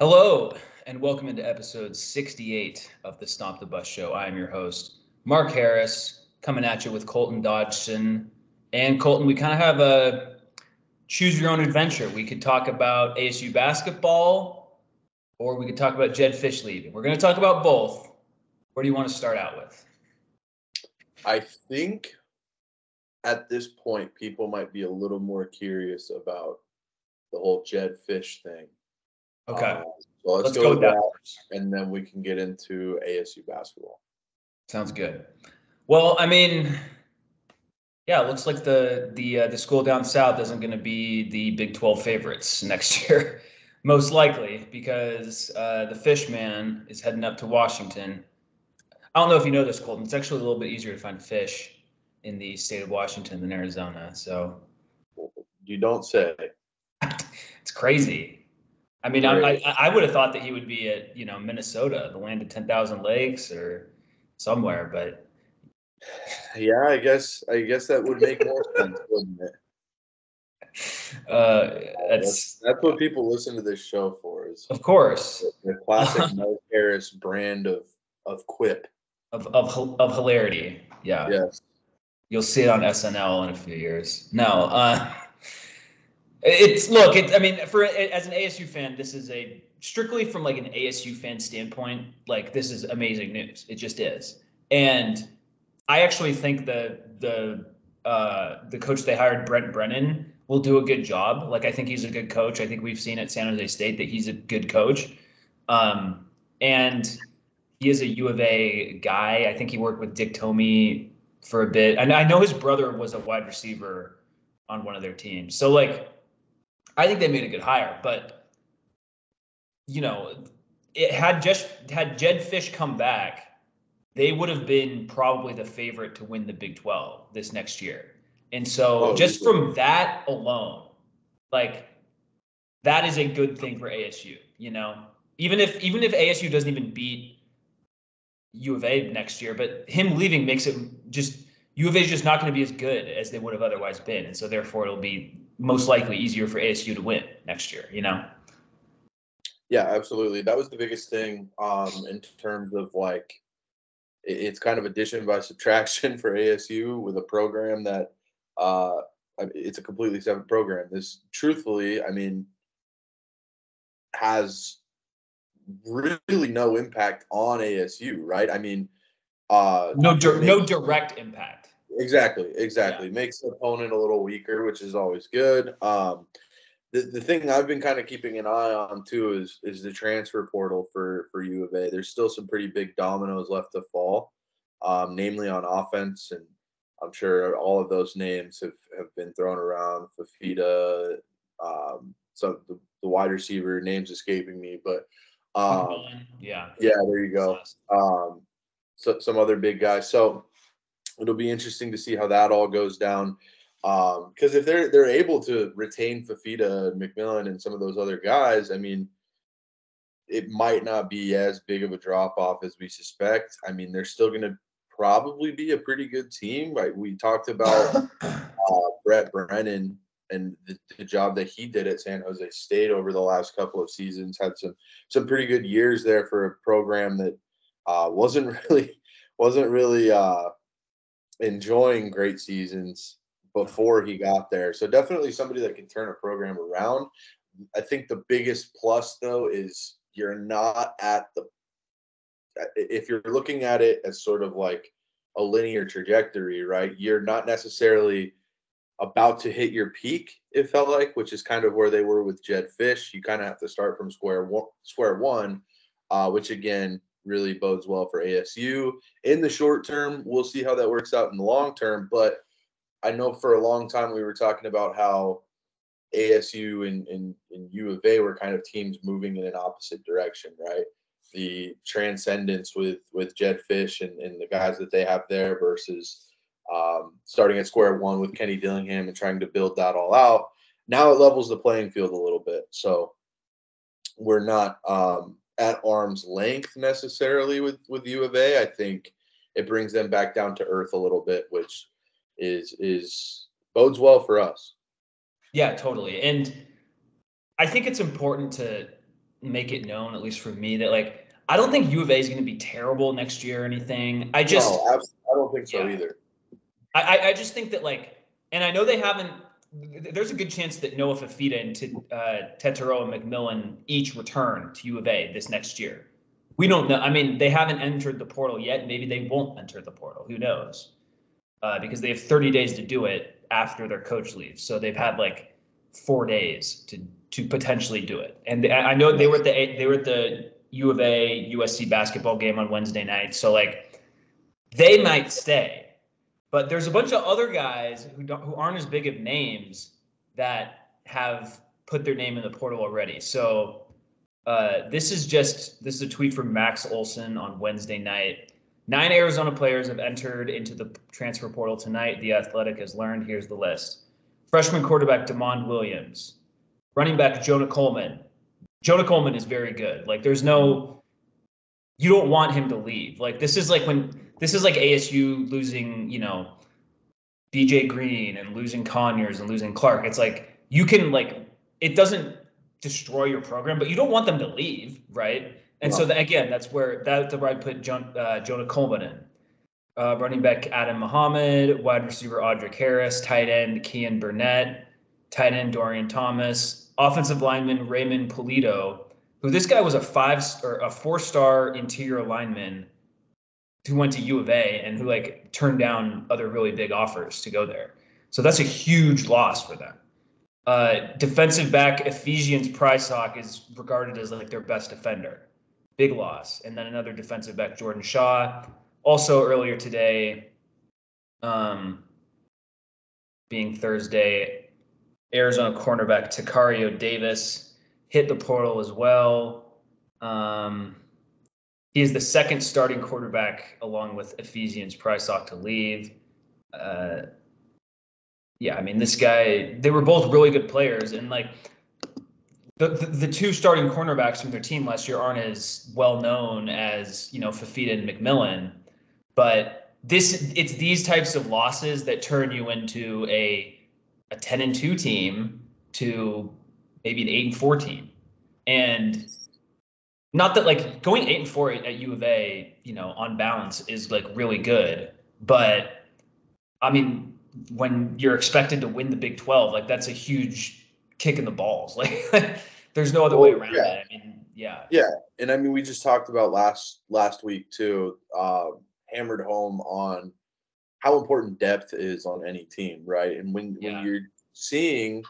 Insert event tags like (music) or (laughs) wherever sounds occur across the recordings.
Hello, and welcome into episode 68 of the Stomp the Bus Show. I am your host, Mark Harris, coming at you with Colton Dodgson. And Colton, we kind of have a choose your own adventure. We could talk about ASU basketball, or we could talk about Jedd Fisch leaving. We're going to talk about both. Where do you want to start out with? I think at this point, people might be a little more curious about the whole Jedd Fisch thing. Okay. Uh, so let's, Let's go, go with that that, and then we can get into ASU basketball. Sounds good. Well, I mean, yeah, it looks like the the uh, the school down south isn't going to be the Big 12 favorites (laughs) next year, most likely because uh, the Fishman is heading up to Washington. I don't know if you know this, Colton. It's actually a little bit easier to find fish in the state of Washington than Arizona, so You don't say. (laughs) it's crazy. I mean, I, I I would have thought that he would be at you know Minnesota, the land of 10,000 lakes, or somewhere, but Yeah, I guess I guess that would make more (laughs) sense, wouldn't it? uh, That's that's that's what people listen to this show for is of course. the classic Mike Harris brand of of quip. of of of hilarity. Yeah, Yes. you'll see it on SNL in a few years. No, uh, (laughs) it's look. It, I mean, for as an ASU fan, this is a strictly from like an ASU fan standpoint. Like this is amazing news. It just is, and I actually think the the uh, the coach they hired, Brent Brennan, will do a good job. Like I think he's a good coach. I think we've seen at San Jose State that he's a good coach, um, and he is a U of A guy. I think he worked with Dick Tomey for a bit. And I know his brother was a wide receiver on one of their teams. So like I think they made a good hire, but you know, it had just had Jedd Fisch come back, they would have been probably the favorite to win the Big 12 this next year. And so Oh, just easily. from that alone, like that is a good thing for ASU, you know. Even if even if ASU doesn't even beat U of A next year, but him leaving makes it just U of A is just not going to be as good as they would have otherwise been, and so therefore it'll be most likely easier for ASU to win next year. You know, Yeah, absolutely. That was the biggest thing um, in terms of like it's kind of addition by (laughs) subtraction for ASU with a program that uh, it's a completely separate program. This, truthfully, I mean, has really no impact on ASU, right? I mean, uh, no dir- no direct impact. Exactly, exactly. Makes the opponent a little weaker, which is always good. Um, the, the thing I've been kind of keeping an eye on too is is the transfer portal for for U of A. There's still some pretty big dominoes left to fall, um, namely on offense, and I'm sure all of those names have, have been thrown around. Fifita, um, so the, the wide receiver names escaping me, but um, yeah, yeah, there you go um, so, some other big guys. So it'll be interesting to see how that all goes down. Because if they're they're able to retain Fifita, and McMillan, and some of those other guys, I mean, it might not be as big of a drop off as we suspect. I mean, they're still going to probably be a pretty good team. Like we talked about (coughs) uh, Brent Brennan and the, the job that he did at San Jose State over the last couple of seasons. Had some some pretty good years there for a program that uh, wasn't (laughs) really wasn't really uh, enjoying great seasons before he got there. So definitely somebody that can turn a program around. I think the biggest plus though is you're not at the if you're looking at it as sort of like a linear trajectory, right? You're not necessarily about to hit your peak. It felt like, which is kind of where they were with Jedd Fisch. You kind of have to start from square one, square one, uh, which again really bodes well for ASU in the short term. We'll see how that works out in the long term. But I know for a long time we were talking about how ASU and, and, and U of A were kind of teams moving in an opposite direction, right? The transcendence with with Jedd Fisch and, and the guys that they have there versus um, starting at square one with Kenny Dillingham and trying to build that all out. Now it levels the playing field a little bit. So we're not um, at arm's length necessarily with with U of A. I think it brings them back down to earth a little bit, which is is bodes well for us. Yeah, totally. And I think it's important to make it known, at least for me, that like I don't think U of A is going to be terrible next year or anything. I just no, I don't think so yeah. either. I I just think that like, and I know they haven't. There's a good chance that Noah Fifita and uh, and McMillan each return to U of A this next year. We don't know. I mean, they haven't entered the portal yet. Maybe they won't enter the portal. Who knows? Uh, because they have 30 days to do it after their coach leaves. So they've had like four days to to potentially do it. And I know they were at the they were at the U of A USC basketball game on Wednesday night. So like they might stay. But there's a bunch of other guys who don't who aren't as big of names that have put their name in the portal already. So uh, this is just this is a tweet from Max Olson on Wednesday night. Nine Arizona players have entered into the transfer portal tonight. The Athletic has learned. Here's the list: freshman quarterback Demond Williams, running back Jonah Coleman. Jonah Coleman is very good. Like there's no you don't want him to leave. Like this is like when this is like ASU losing, you know, BJ Green and losing Conyers and losing Clark. It's like you can like it doesn't destroy your program, but you don't want them to leave, right? And so the, again, that's where that's where I put John, uh, Jonah Coleman in. Uh, running back Adam Muhammad, wide receiver Audric Harris, tight end Keyan Burnett, tight end Dorian Thomas, offensive lineman Raymond Pulido, who this guy was a five or a four star interior lineman who went to U of A and who like turned down other really big offers to go there. So that's a huge loss for them. Uh, defensive back Ephesians Prysock is regarded as like their best defender. Big loss. And then another defensive back, Jordan Shaw. Also earlier today, um, being Thursday, Arizona cornerback Tacario Davis hit the portal as well. Um, he is the second starting quarterback, along with Ephesians Prysock, to leave. Uh, yeah, I mean, this guy, they were both really good players. And like the, the, the, two starting cornerbacks from their team last year aren't as well known as, you know, Fifita and McMillan. But this, it's these types of losses that turn you into a, a 10 and 2 team to maybe an 8 and 4 team. And not that like going 8 and 4 at U of A, you know, on balance is like really good. But I mean, when you're expected to win the Big 12, like that's a huge kick in the balls. (laughs) Like there's no other well, way around yeah. it. I mean, yeah. Yeah. And I mean, we just talked about last last week too, uh, hammered home on how important depth is on any team, right? And when, yeah. when you're seeing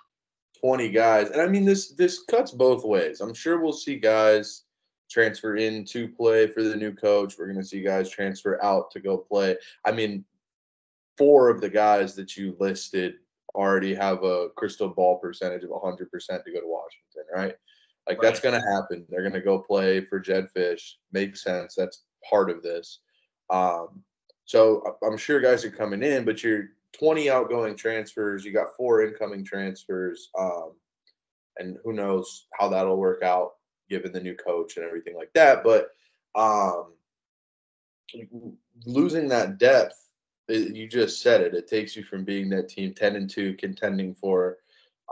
20 guys, and I mean this this cuts both ways. I'm sure we'll see guys transfer in to play for the new coach. We're going to see guys transfer out to go play. I mean, four of the guys that you listed already have a crystal ball percentage of 100% to go to Washington, right? Like right. that's going to happen. They're going to go play for Jedd Fisch. Makes sense. That's part of this. Um, so I'm sure guys are coming in, but you're 20 outgoing transfers. You got four incoming transfers. Um, and who knows how that'll work out given the new coach and everything like that. But um, losing that depth it, you just said it. It takes you from being that team 10 and 2 contending for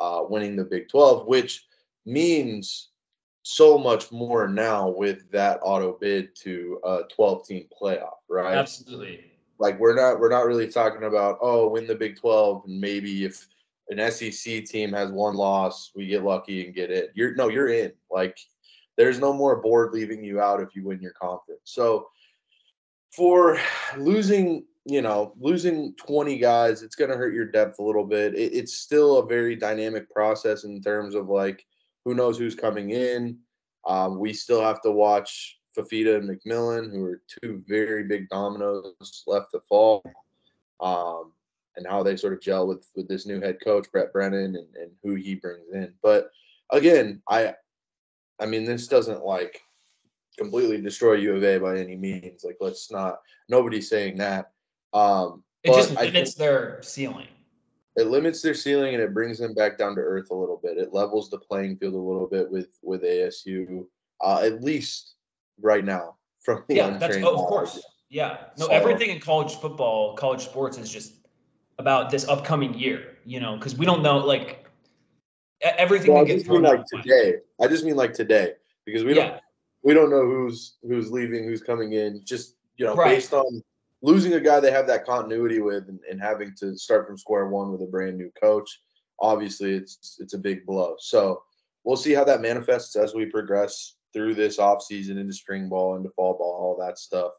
uh, winning the Big 12, which means so much more now with that auto bid to a 12 team playoff, right? Absolutely. Like we're not we're not really talking about oh win the Big 12 and maybe if an SEC team has one loss, we get lucky and get it. You're no, you're in. Like there's no more board leaving you out if you win your conference. So for losing you know, losing 20 guys, it's going to hurt your depth a little bit. It, it's still a very dynamic process in terms of like who knows who's coming in. Um, we still have to watch Fifita and McMillan, who are two very big dominoes left to fall, um, and how they sort of gel with with this new head coach Brent Brennan and, and who he brings in. But again, I, I mean, this doesn't like completely destroy U of A by any means. Like, let's not. Nobody's saying that. Um, it just limits their ceiling. It limits their ceiling and it brings them back down to earth a little bit. It levels the playing field a little bit with with ASU, uh, at least right now. From the yeah, that's oh, of course. Yeah, no, so, everything in college football, college sports is just about this upcoming year. You know, because we don't know like everything. Well, I just mean like today. I just mean like today. because we don't we don't know who's who's leaving, who's coming in. Just you know, right. based on losing a guy they have that continuity with and, and having to start from square one with a brand new coach, obviously it's it's a big blow. So we'll see how that manifests as we progress through this off season into spring ball, into fall ball, all that stuff.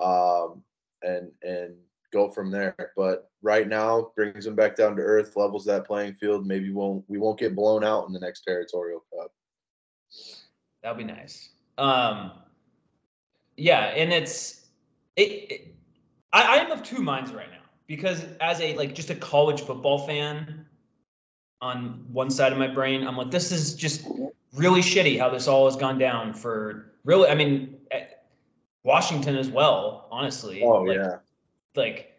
Um, and and go from there. But right now, brings them back down to earth, levels that playing field. Maybe won't we won't get blown out in the next territorial cup. That'd be nice. Um, yeah, and it's it, it I, I am of two minds right now because as a like just a college football fan on one side of my brain, I'm like, this is just really shitty how this all has gone down for really. I mean, eh, Washington as well, honestly. Oh like, yeah. Like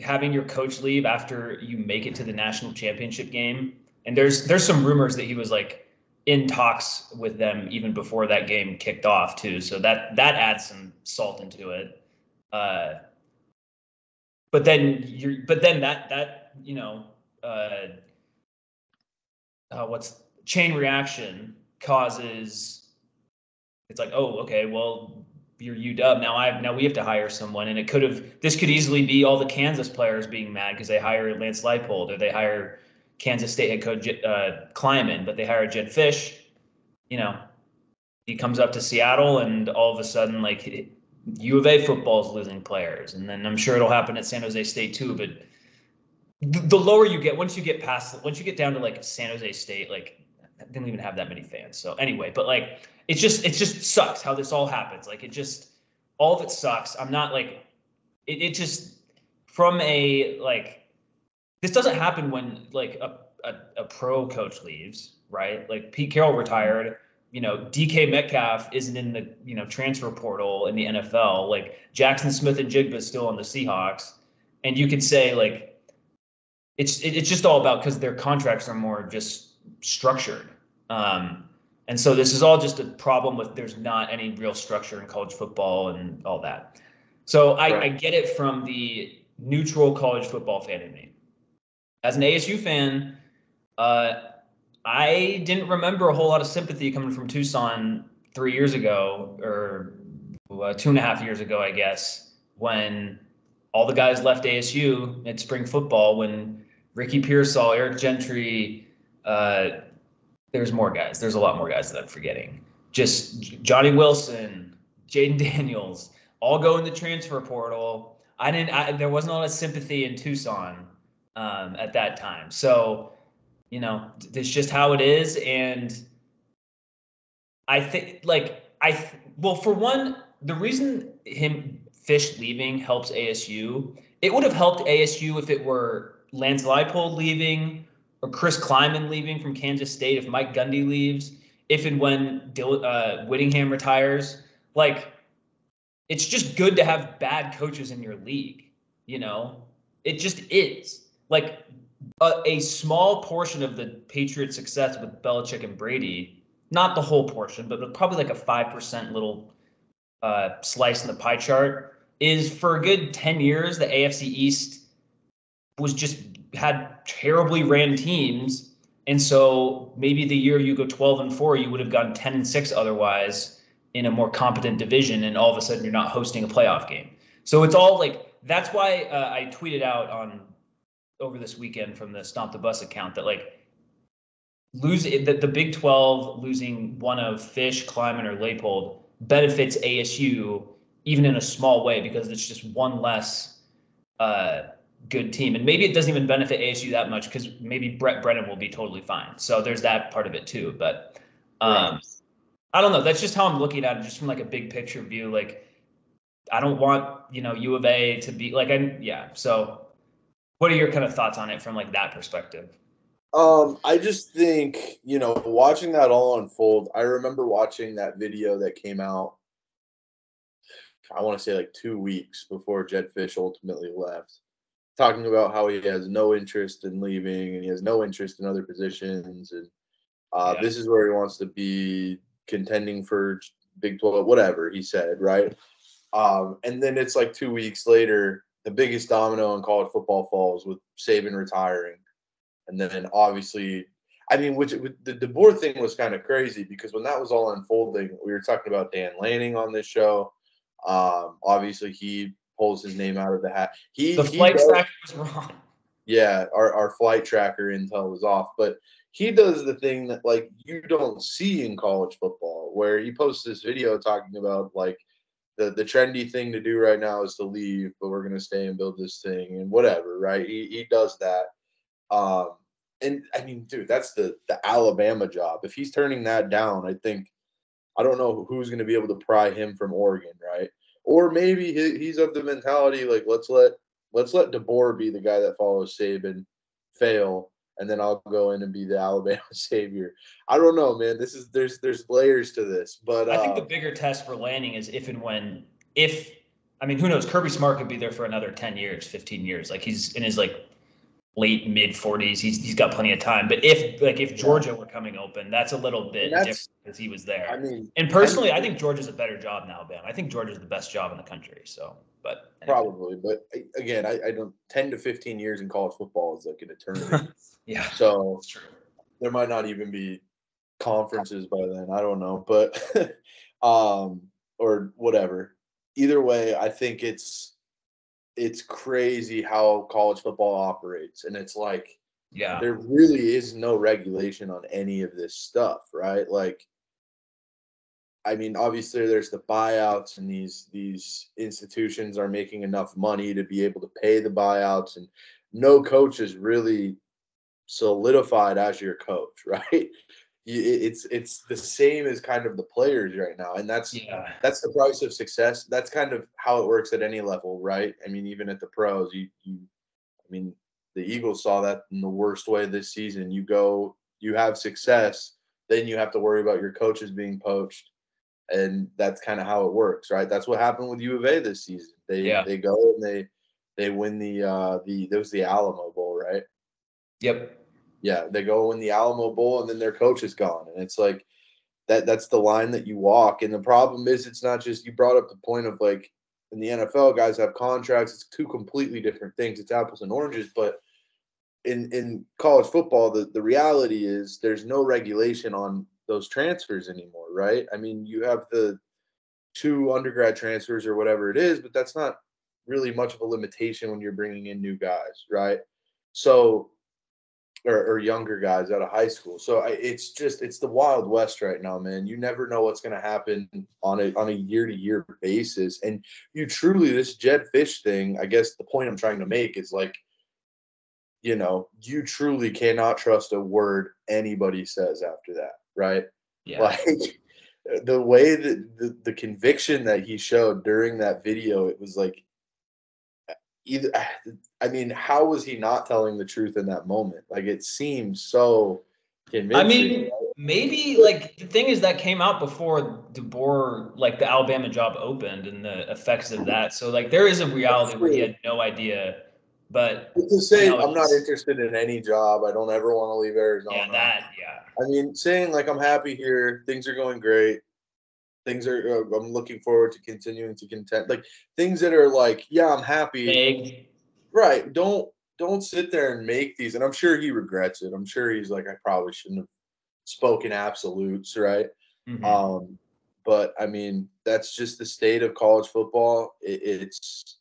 having your coach leave after you make it to the national championship game, and there's there's some rumors that he was like in talks with them even before that game kicked off too. So that that adds some salt into it. Uh, but then you're but then that that you know uh, uh, what's chain reaction causes it's like oh okay well you're UW now I now we have to hire someone and it could have this could easily be all the Kansas players being mad because they hire Lance Leipold or they hire Kansas State head coach uh, Klieman, but they hire Jed Fish. You know, he comes up to Seattle, and all of a sudden, like U of A football is losing players, and then I'm sure it'll happen at San Jose State too. But the lower you get, once you get past, once you get down to like San Jose State, like didn't even have that many fans. So anyway, but like it's just it just sucks how this all happens. Like it just all of it sucks. I'm not like it, it just from a like this doesn't happen when like a, a, a pro coach leaves, right? Like Pete Carroll retired. You know, DK Metcalf isn't in the you know transfer portal in the NFL. Like Jackson Smith-Njigba is still on the Seahawks, and you could say like it's it, it's just all about because their contracts are more just structured. Um, and so this is all just a problem with there's not any real structure in college football and all that. So I, right. I get it from the neutral college football fan in me as an ASU fan, uh, I didn't remember a whole lot of sympathy coming from Tucson three years ago, or uh, two and a half years ago, I guess, when all the guys left ASU at spring football. When Ricky Pearsall, Eric Gentry, uh, there's more guys. There's a lot more guys that I'm forgetting. Just Johnny Wilson, Jayden (laughs) Daniels, all go in the transfer portal. I didn't. I, there wasn't a lot of sympathy in Tucson um, at that time. So, you know, it's just how it is. And I think, like, I, well, for one, the reason him Fisch leaving helps ASU, it would have helped ASU if it were Lance Leipold leaving or Chris Klieman leaving from Kansas State, if Mike Gundy leaves, if and when Dill, uh, Whittingham retires. Like, it's just good to have bad coaches in your league, you know? It just is like a, a small portion of the Patriots' success with Belichick and Brady, not the whole portion, but probably like a five percent little uh, slice in the pie chart, is for a good ten years the AFC East was just had terribly ran teams, and so maybe the year you go twelve and four, you would have gone ten and six otherwise in a more competent division, and all of a sudden you're not hosting a playoff game. So it's all like that's why uh, I tweeted out on over this weekend from the Stomp the Bus account that like lose that the Big 12 losing one of Fisch, Klieman, or Leipold benefits ASU even in a small way because it's just one less uh, good team. And maybe it doesn't even benefit ASU that much because maybe Brent Brennan will be totally fine. So there's that part of it too. But um, right. I don't know. That's just how I'm looking at it, just from like a big picture view. Like I don't want you know U of A to be like I yeah. So what are your kind of thoughts on it from like that perspective? Um, I just think, you know, watching that all unfold, I remember watching that video that came out, I want to say like two weeks before Jedd Fisch ultimately left, talking about how he has no interest in leaving and he has no interest in other positions. And uh, yeah. this is where he wants to be contending for Big 12, whatever he said, right? Um, and then it's like two weeks later, the biggest domino in college football falls with Saban retiring, and then obviously, I mean, which the DeBoer thing was kind of crazy because when that was all unfolding, we were talking about Dan Lanning on this show. Um, obviously, he pulls his name out of the hat. He the he flight does- tracker was wrong. yeah, our, our flight tracker intel was off, but he does the thing that like you don't see in college football, where he posts this video talking about like the the trendy thing to do right now is to leave, but we're gonna stay and build this thing and whatever, right? He he does that. Um and I mean, dude, that's the the Alabama job. If he's turning that down, I think I don't know who's gonna be able to pry him from Oregon, right? Or maybe he's of the mentality like let's let let's let DeBoer be the guy that follows Saban, fail, and then I'll go in and be the (laughs) Alabama savior. I don't know, man. This is there's there's layers to this, but I think uh, the bigger test for Lanning is if and when if I mean who knows Kirby Smart could be there for another 10 years, 15 years. Like he's in his like late mid 40s. He's he's got plenty of time. But if like if Georgia were coming open, that's a little bit different because he was there. I mean, and personally, I think Georgia's a better job than Alabama. I think Georgia's the best job in the country. So, but anyway. probably, but again, I, I don't. Ten to fifteen years in college football is like an eternity. (laughs) yeah, so true. there might not even be conferences by then. I don't know, but (laughs) um, or whatever. Either way, I think it's it's crazy how college football operates, and it's like Yeah, there really is no regulation on any of this stuff, right? Like, I mean, obviously there's the buyouts, and these these institutions are making enough money to be able to pay the buyouts, and no coach is really solidified as your coach, (laughs) right? It's it's the same as kind of the players right now, and that's yeah, that's the price of success. That's kind of how it works at any level, right? I mean, even at the pros, you you I mean, the Eagles saw that in the worst way this season. You go, you have success, then you have to worry about your coaches being poached. And that's kind of how it works, right? That's what happened with U of A this season. They Yeah. they go and they they win the uh the that was the Alamo Bowl, right? yep. Yeah, they go in the Alamo Bowl and then their coach is gone. And it's like that that's the line that you walk. And the problem is it's not just you brought up the point of like in the NFL, guys have contracts. It's two completely different things. It's apples and oranges. But in in college football, the, the reality is there's no regulation on those transfers anymore, right? I mean, you have the two undergrad transfers or whatever it is, but that's not really much of a limitation when you're bringing in new guys, right? So or, or younger guys out of high school. So I, it's just it's the wild west right now, man. You never know what's going to happen on a on a year to year basis, and you truly this Jedd Fisch thing. I guess the point I'm trying to make is like, you know, you truly cannot trust a word anybody says after that, right? Yeah, Like (laughs) the way that the, the conviction that he showed during that video, it was like either (sighs) I mean, how was he not telling the truth in that moment? Like it seems so convincing. I mean, maybe like the thing is that came out before DeBoer, like the Alabama job opened and the effects of that. So like there is a reality where he had no idea. But to say I'm not interested in any job, I don't ever want to leave Arizona. yeah, that yeah, I mean, saying like I'm happy here, things are going great, things are. Uh, I'm looking forward to continuing to contend. Like things that are like, yeah, I'm happy. big. Right. Don't don't sit there and make these. And I'm sure he regrets it. I'm sure he's like, I probably shouldn't have spoken absolutes, right? Mhm. Um, but I mean, that's just the state of college football. It, it's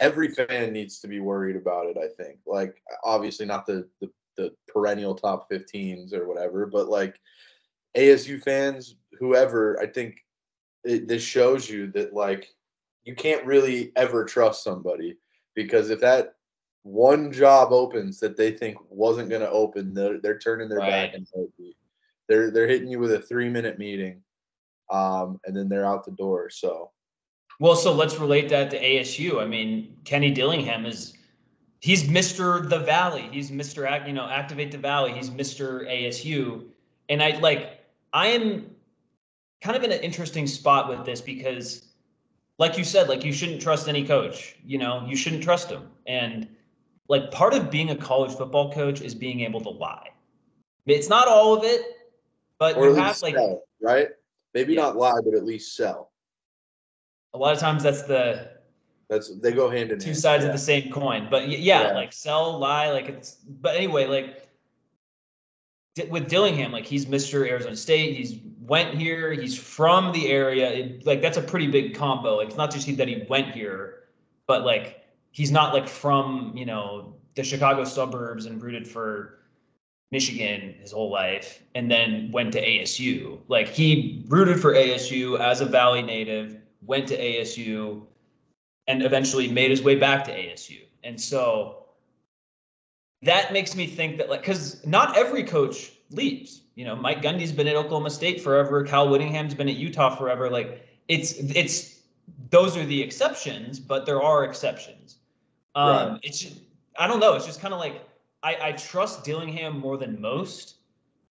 every fan needs to be worried about it. I think, like, obviously not the the, the perennial top 15s or whatever, but like ASU fans, whoever, I think it, this shows you that like you can't really ever trust somebody because if that one job opens that they think wasn't going to open, they're, they're turning their back and. They're they're hitting you with a three minute meeting, um, and then they're out the door. So Well, so let's relate that to ASU. I mean, Kenny Dillingham is he's Mr. the Valley. He's Mr. Act, you know, activate the Valley. He's Mr. ASU. And I like I am kind of in an interesting spot with this because like you said, like you shouldn't trust any coach. You know, you shouldn't trust him. And like part of being a college football coach is being able to lie. It's not all of it, but or you have like sell, right? Maybe Yeah. not lie, but at least sell. a lot of times that's the That's they go hand in two hand. sides yeah. of the same coin. But yeah, Yeah. like sell, lie, like it's. But anyway, like with Dillingham, like he's Mr. Arizona State. He's went here. He's from the area. It, like that's a pretty big combo. Like it's not just that he went here, but like he's not like from you know the Chicago suburbs and rooted for Michigan his whole life, and then went to ASU. Like he rooted for ASU as a Valley native, went to ASU, and eventually made his way back to ASU. And so that makes me think that like because not every coach leaves. You know, Mike Gundy's been at Oklahoma State forever. Cal Whittingham's been at Utah forever. Like it's it's those are the exceptions, but there are exceptions. Um, right. It's just, I don't know. It's just kind of like I, I trust Dillingham more than most,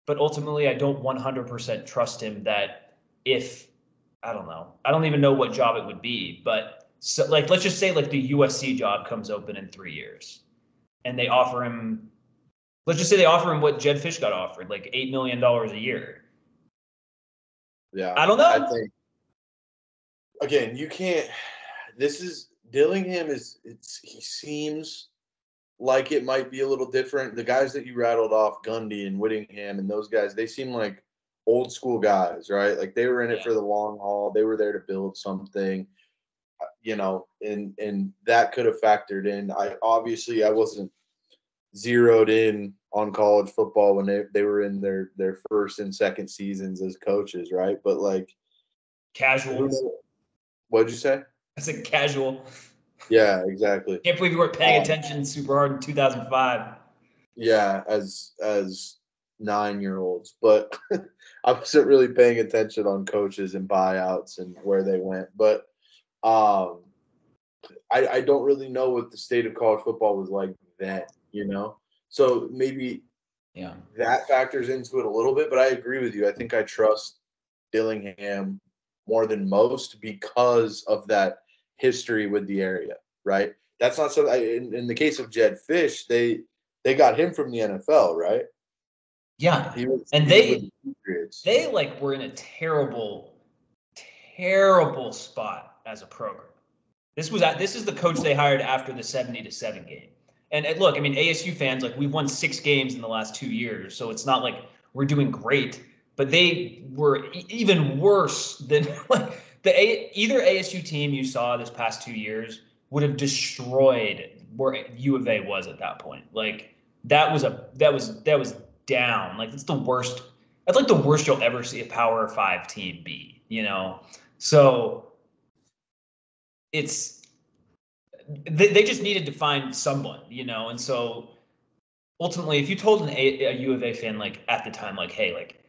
but ultimately I don't 100% trust him that if I don't know, I don't even know what job it would be, but so like let's just say like the USC job comes open in three years and they offer him let's just say they offer him what Jedd Fisch got offered, like eight million dollars a year. Yeah. I don't know. I think again, you can't this is Dillingham is it's he seems like it might be a little different. The guys that you rattled off, Gundy and Whittingham and those guys, they seem like old school guys, right? Like they were in it yeah. for the long haul. They were there to build something uh, you know, and and that could have factored in. I obviously I wasn't zeroed in on college football when they, they were in their their first and second seasons as coaches, right? But like casual. What'd you say? I said casual. Yeah, exactly. Can't believe you weren't paying um, attention super hard in 2005. Yeah, as as nine year olds, but (laughs) I wasn't really paying attention on coaches and buyouts and where they went. But um, I, I don't really know what the state of college football was like then, you know? So maybe yeah, that factors into it a little bit, but I agree with you. I think I trust Dillingham more than most because of that history with the area, right? That's not so. In, in the case of Jedd Fisch, they they got him from the NFL, right? Yeah, was, and they they like were in a terrible, terrible spot as a program. This was at, this is the coach they hired after the 70 to 7 game. And, and look, I mean, ASU fans, like we've won six games in the last two years. So it's not like we're doing great, but they were e- even worse than (laughs) like the A, either ASU team you saw this past two years would have destroyed where U of A was at that point. Like that was a that was that was down. Like it's the worst. That's like the worst you'll ever see a Power Five team be. You know, so it's they, they just needed to find someone, you know, and so ultimately, if you told an a, a U of A fan like at the time, like, hey, like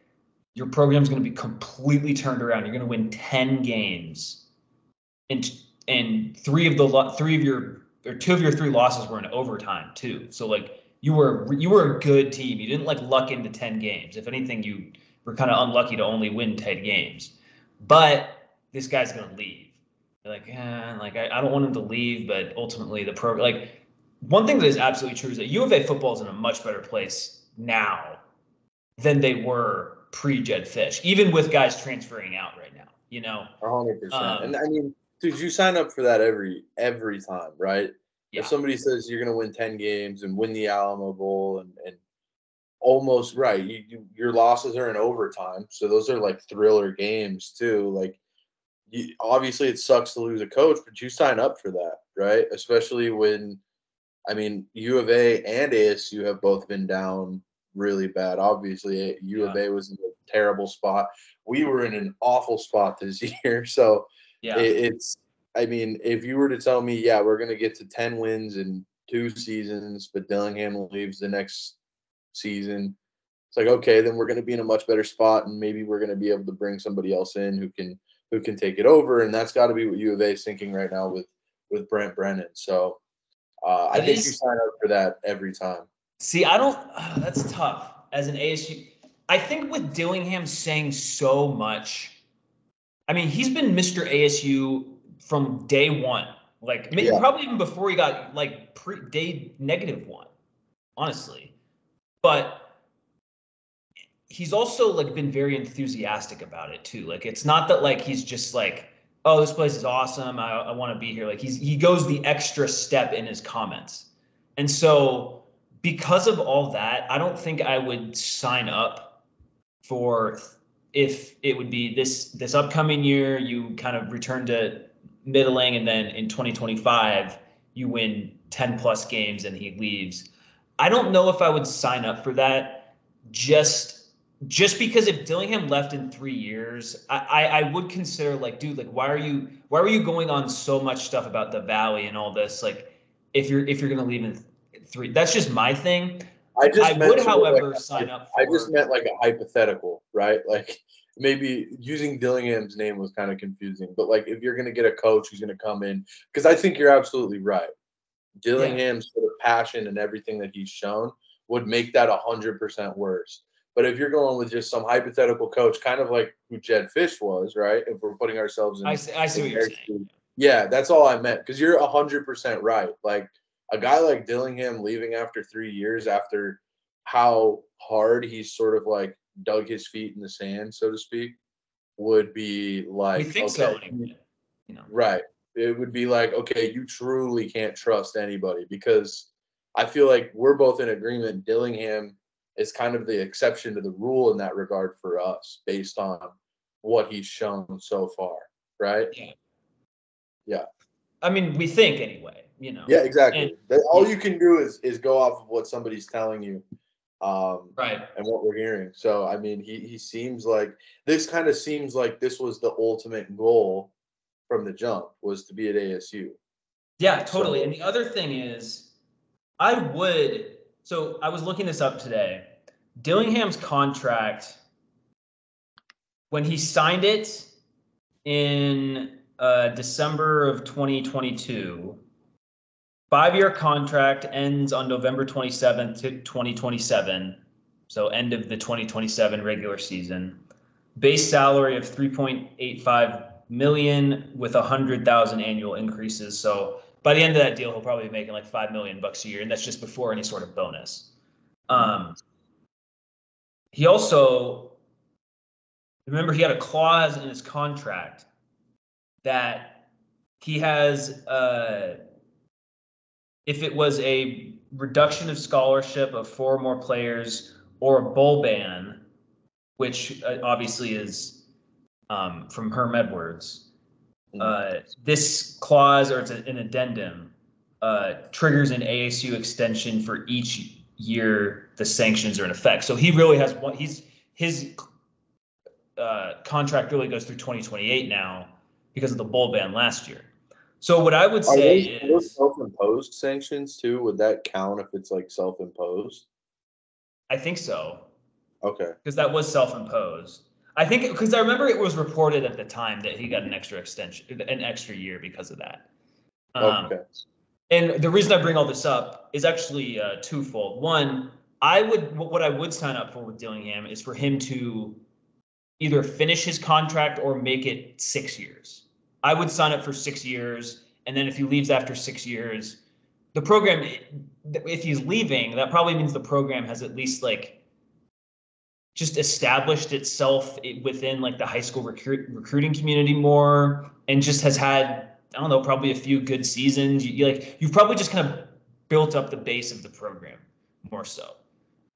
your program's going to be completely turned around, you're going to win ten games, and and three of the three of your or two of your three losses were in overtime too. So like you were you were a good team. You didn't like luck into ten games. If anything, you were kind of unlucky to only win ten games. But this guy's going to leave like, eh, like I, I don't want him to leave, but ultimately the program, like one thing that is absolutely true is that U of A football is in a much better place now than they were pre Jedd Fisch, even with guys transferring out right now. You know, hundred percent. Um, and I mean, dude, you sign up for that every every time, right? Yeah. If somebody says you're going to win ten games and win the Alamo Bowl and and almost right, you, you your losses are in overtime, so those are like thriller games too. Like you, obviously it sucks to lose a coach, but you sign up for that, right? Especially when, I mean, U of A and ASU have both been down really bad. Obviously, U yeah. of A was in a terrible spot. We were in an awful spot this (laughs) year. So yeah. It, it's, I mean, if you were to tell me, yeah, we're going to get to 10 wins in two seasons, but Dillingham leaves the next season, it's like, okay, then we're going to be in a much better spot. And maybe we're going to be able to bring somebody else in who can who can take it over, and that's got to be what U of A is thinking right now with with Brent Brennan. So uh, I think is, you sign up for that every time. See, I don't. Uh, (sighs) that's tough as an ASU. I think with Dillingham saying so much, I mean, he's been Mr. ASU from day one. Like yeah. probably even before he got like pre day negative one, honestly. But he's also like been very enthusiastic about it too. Like it's not that like he's just like, oh, this place is awesome. I, I want to be here. Like he's he goes the extra step in his comments. And so because of all that, I don't think I would sign up for if it would be this this upcoming year you kind of return to middling and then in 2025 you win 10 plus games and he leaves. I don't know if I would sign up for that just just because if Dillingham left in three years, I, I, I would consider like, dude, like why are you why are you going on so much stuff about the valley and all this? Like if you're if you're gonna leave in three, that's just my thing. I just I would, however, like, sign up for I just meant like a hypothetical, right? Like maybe using Dillingham's name was kind of confusing, but like if you're gonna get a coach who's gonna come in, because I think you're absolutely right. Dillingham's sort of passion and everything that he's shown would make that a hundred percent worse. But if you're going with just some hypothetical coach, kind of like who Jedd Fisch was, right? If we're putting ourselves in, I see, I see what you're saying. yeah, that's all I meant. Because you're a hundred percent right. Like a guy like Dillingham leaving after three years, after how hard he's sort of like dug his feet in the sand, so to speak, would be like We think okay, so anyway. You know. Right. It would be like, okay, you truly can't trust anybody because I feel like we're both in agreement. Dillingham is kind of the exception to the rule in that regard for us based on what he's shown so far. Right. Yeah. Yeah. I mean, we think anyway, you know. Yeah, exactly. And- all you can do is is go off of what somebody's telling you. Um, Right. and what we're hearing. So I mean, he he seems like this kind of seems like this was the ultimate goal from the jump was to be at ASU. Yeah, totally. So- and the other thing is, I would. So I was looking this up today. Dillingham's contract, when he signed it in uh, December of 2022, five-year contract ends on November 27th to 2027. So end of the 2027 regular season. Base salary of 3.85 million with hundred thousand annual increases. So by the end of that deal, he'll probably be making like five million bucks a year, and that's just before any sort of bonus. Um, he also remember he had a clause in his contract that he has uh, if it was a reduction of scholarship of four or more players or a bowl ban, which uh, obviously is um, from Herm Edwards. Uh, this clause, or it's a, an addendum, uh, triggers an ASU extension for each year the sanctions are in effect. So he really has one. He's his uh, contract really goes through 2028 now because of the bowl ban last year. So what I would say are those is, self-imposed sanctions too? Would that count if it's like self-imposed? I think so. Okay. because that was self-imposed. I think because I remember it was reported at the time that he got an extra extension, an extra year because of that. Um, okay. And the reason I bring all this up is actually uh, twofold. One, I would what I would sign up for with Dillingham is for him to either finish his contract or make it six years. I would sign up for six years, and then if he leaves after six years, the program, if he's leaving, that probably means the program has at least like just established itself within like the high school recruit, recruiting community more and just has had i don't know probably a few good seasons. You, like you've probably just kind of built up the base of the program more so.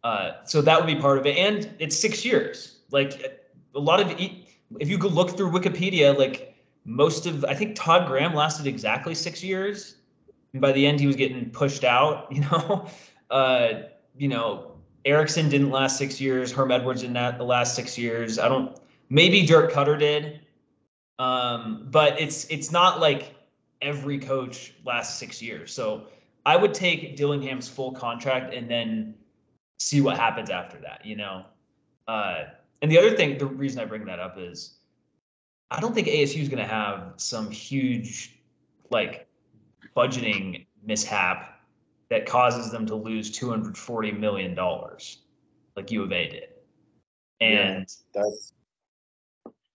Uh, so that would be part of it. And it's six years. Like a lot of if you could look through wikipedia like most of i think todd graham lasted exactly six years. And by the end he was getting pushed out (laughs) you know? Uh, you know Erickson didn't last six years. Herm Edwards didn't last six years. I don't. Maybe Dirk Koetter did, um, but it's it's not like every coach lasts six years. So I would take Dillingham's full contract and then see what happens after that. You know. Uh, and the other thing, the reason I bring that up is, I don't think ASU is going to have some huge, like, budgeting mishap that causes them to lose 240 million dollars like U of A did. And That's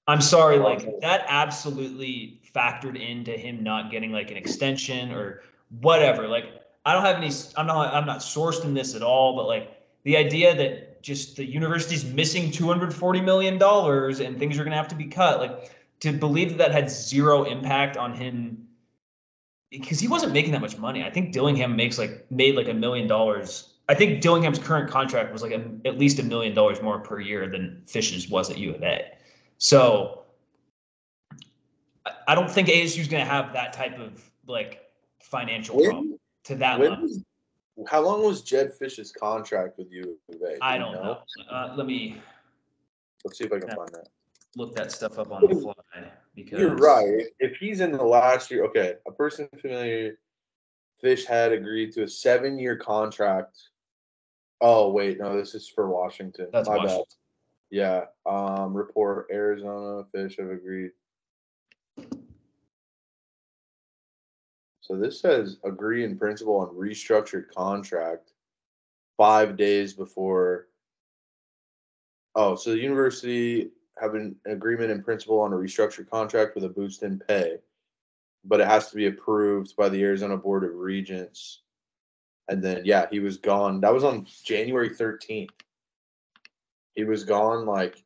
I'm sorry, like that absolutely factored into him not getting like an extension or whatever. Like I don't have any I'm not I'm not sourced in this at all, but like the idea that just the university's missing 240 million dollars and things are going to have to be cut, like to believe that that had zero impact on him because he wasn't making that much money. I think Dillingham makes like made like a million dollars I think Dillingham's current contract was like a, at least a million dollars more per year than Fisch's was at U of A. So I, don't think ASU is going to have that type of like financial When- problem to that When level. was, how long was Jedd Fisch's contract with you? Do I don't know. Uh, let me Let's see if I can find that. look that stuff up on the fly because You're right. If, he's in the last year, okay, a person familiar, Fisch had agreed to a seven-year contract. Oh wait, no, this is for Washington. That's My Washington. bad. Yeah. Um. Report: Arizona Fisch have agreed. So this says agree in principle on restructured contract. Five days before. Oh, so the university have an agreement in principle on a restructured contract with a boost in pay, but it has to be approved by the Arizona Board of Regents. And then, yeah, he was gone. That was on January 13th. He was gone like,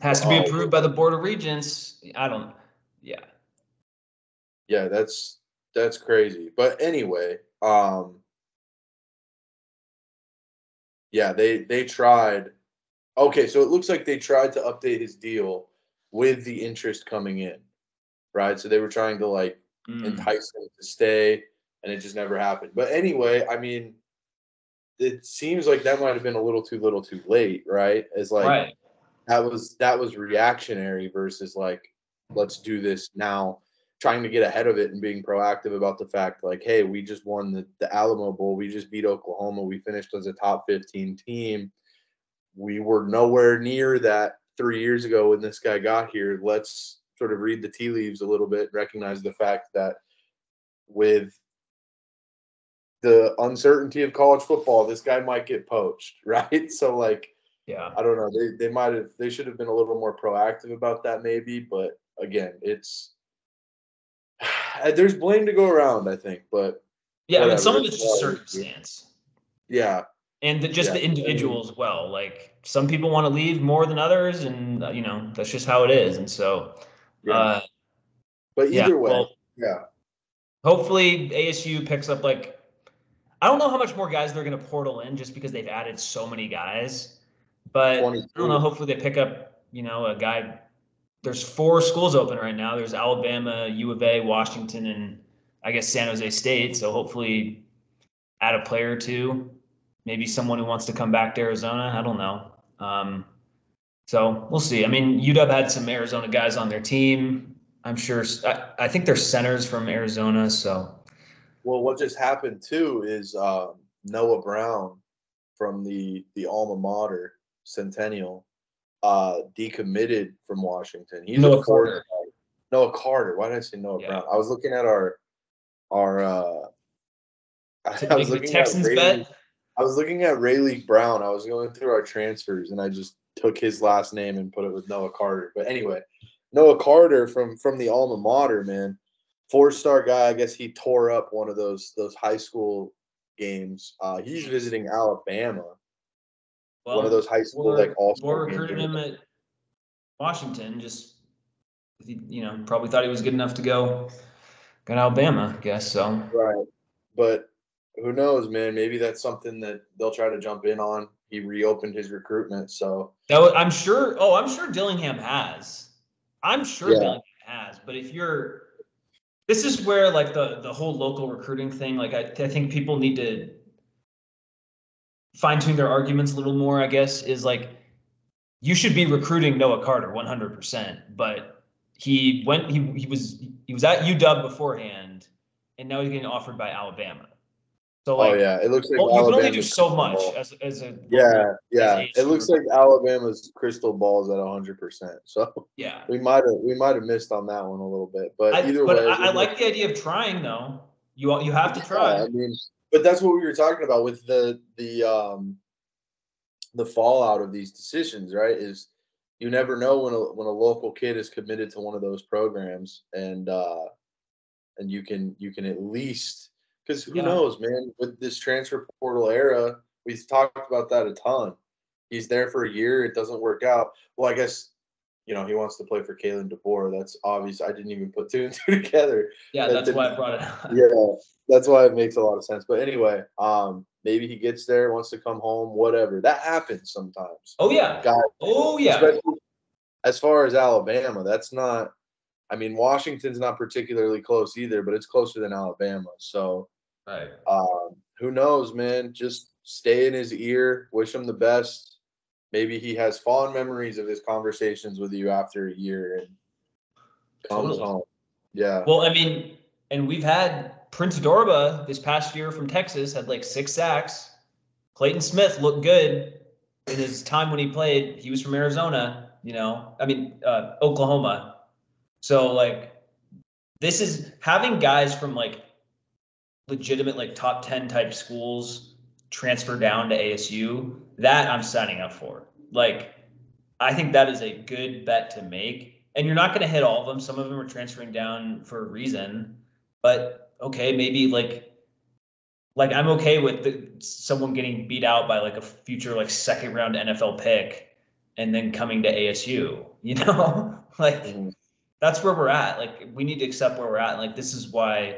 has to be Oh. approved by the board of regents. I don't. Yeah. yeah, that's that's crazy. But anyway, um yeah, they they tried. Okay, so it looks like they tried to update his deal with the interest coming in. Right? So they were trying to like Mm. entice him to stay, and it just never happened. But anyway, I mean, it seems like that might have been a little too little, too late, right? As like right. that was that was reactionary versus like let's do this now, trying to get ahead of it and being proactive about the fact like, hey, we just won the the Alamo Bowl, we just beat Oklahoma, we finished as a top fifteen team. We were nowhere near that three years ago when this guy got here. Let's sort of read the tea leaves a little bit, recognize the fact that with the uncertainty of college football, this guy might get poached, (laughs) right? So like Yeah. I don't know. They they might have they should have been a little more proactive about that maybe, but again, it's (sighs) there's blame to go around, I think, but Yeah. I mean, some of it's just circumstance. yeah, and the, just Yeah, the individual as well. Like some people want to leave more than others, and uh, you know that's just how it is. And so, yeah. uh, but yeah. either way, Well, yeah. hopefully ASU picks up like I don't know how much more guys they're going to portal in just because they've added so many guys, but I don't know. Hopefully they pick up you know a guy. There's four schools open right now. There's Alabama, U of A, Washington, and I guess San Jose State. So hopefully add a player or two. Maybe someone who wants to come back to Arizona. I don't know. Um, so we'll see. I mean, UW had some Arizona guys on their team. I'm sure. I, I think they're centers from Arizona. So Well, what just happened too is um, Noah Brown from the the alma mater Centennial uh, decommitted from Washington. He's Noah a Carter. Noah Carter. Why did I say Noah Yeah. Brown? I was looking at our our. Uh, (laughs) I was the looking at Texans bet. I was looking at Raleek Brown. I was going through our transfers and I just took his last name and put it with Noah Carter. But anyway, Noah Carter from from the alma mater, man, four star guy. I guess he tore up one of those those high school games. Uh, he's visiting Alabama, Well, one of those high school like all we're recruiting him at Washington. Just you know, probably thought he was good enough to go go to Alabama. I guess so. Right. But who knows, man? Maybe that's something that they'll try to jump in on. He reopened his recruitment, so That was, I'm sure. Oh, I'm sure Dillingham has. I'm sure Yeah. Dillingham has. But if you're, this is where like the the whole local recruiting thing. Like I, I think people need to fine tune their arguments a little more. I guess is like you should be recruiting Noah Carter 100. percent But he went. He he was he was at UW beforehand, and now he's getting offered by Alabama. So like, oh yeah, it looks like well, you can only do so much as as a Yeah, yeah. ASU It looks like Alabama's crystal ball's at hundred percent. So yeah. we might have we might have missed on that one a little bit. But I, either but way, I, I like the idea of trying though. You you have to Yeah, try. I mean, but that's what we were talking about with the the um the fallout of these decisions, right? Is you never know when a when a local kid is committed to one of those programs, and uh and you can you can at least because who Yeah. knows, man? With this transfer portal era, we've talked about that a ton. He's there for a year, it doesn't work out. Well, I guess you know, he wants to play for Kalen DeBoer. That's obvious. I didn't even put two and two (laughs) together. Yeah, That that's why I brought it (laughs) up. Yeah, that's why it makes a lot of sense. But anyway, um, maybe he gets there, wants to come home, whatever. That happens sometimes. Oh yeah. Guys, Oh yeah. as far as Alabama, that's not. I mean, Washington's not particularly close either, but it's closer than Alabama. So Right. um, who knows, man? Just stay in his ear. Wish him the best. Maybe he has fond memories of his conversations with you after a year and comes Totally. home. Yeah. Well, I mean, and we've had Prince Dorbah this past year from Texas had like six sacks. Clayton Smith looked good in his time when he played. He was from Arizona, you know. I mean, uh, Oklahoma. So like, this is having guys from like legitimate like top ten type schools transfer down to ASU. That I'm signing up for. Like, I think that is a good bet to make. And you're not going to hit all of them. Some of them are transferring down for a reason. But okay, maybe like like I'm okay with the, someone getting beat out by like a future like second round NFL pick and then coming to ASU, (laughs) you know? like Mhm. that's where we're at. Like we need to accept where we're at. Like this is why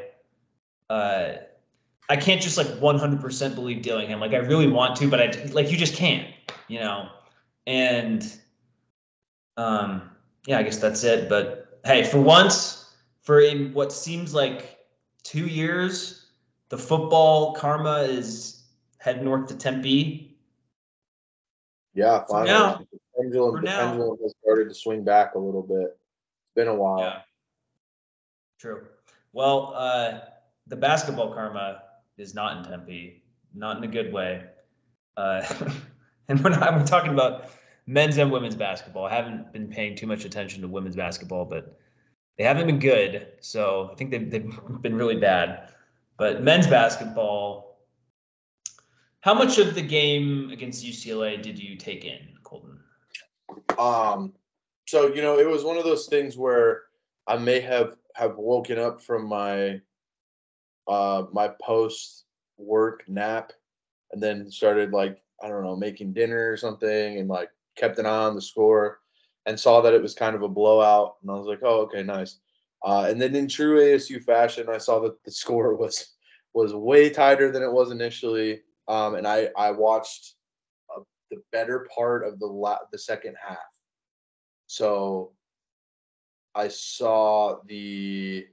uh I can't just like 100% believe Dillingham. Like I really want to, but I like you just can't, you know. And um yeah, I guess that's it, but hey, for once for in what seems like 2 years, the football karma is head north to Tempe. Yeah, For finally. now. the pendulum, For the now. pendulum has started to swing back a little bit. It's been a while. Yeah. True. Well, uh, the basketball karma is not in Tempe, not in a good way. Uh, (laughs) and we're not, talking about men's and women's basketball. I haven't been paying too much attention to women's basketball, but they haven't been good. So I think they've, they've (laughs) been really bad. But men's basketball, how much of the game against UCLA did you take in, Colton? Um, so you know, it was one of those things where I may have have woken up from my uh my post work nap and then started like I don't know making dinner or something and like kept an eye on the score and saw that it was kind of a blowout. And I was like oh okay nice. Uh, and then in true ASU fashion I saw that the (laughs) score was was way tighter than it was initially. Um, and I I watched uh, the better part of the la- the second half. So I saw the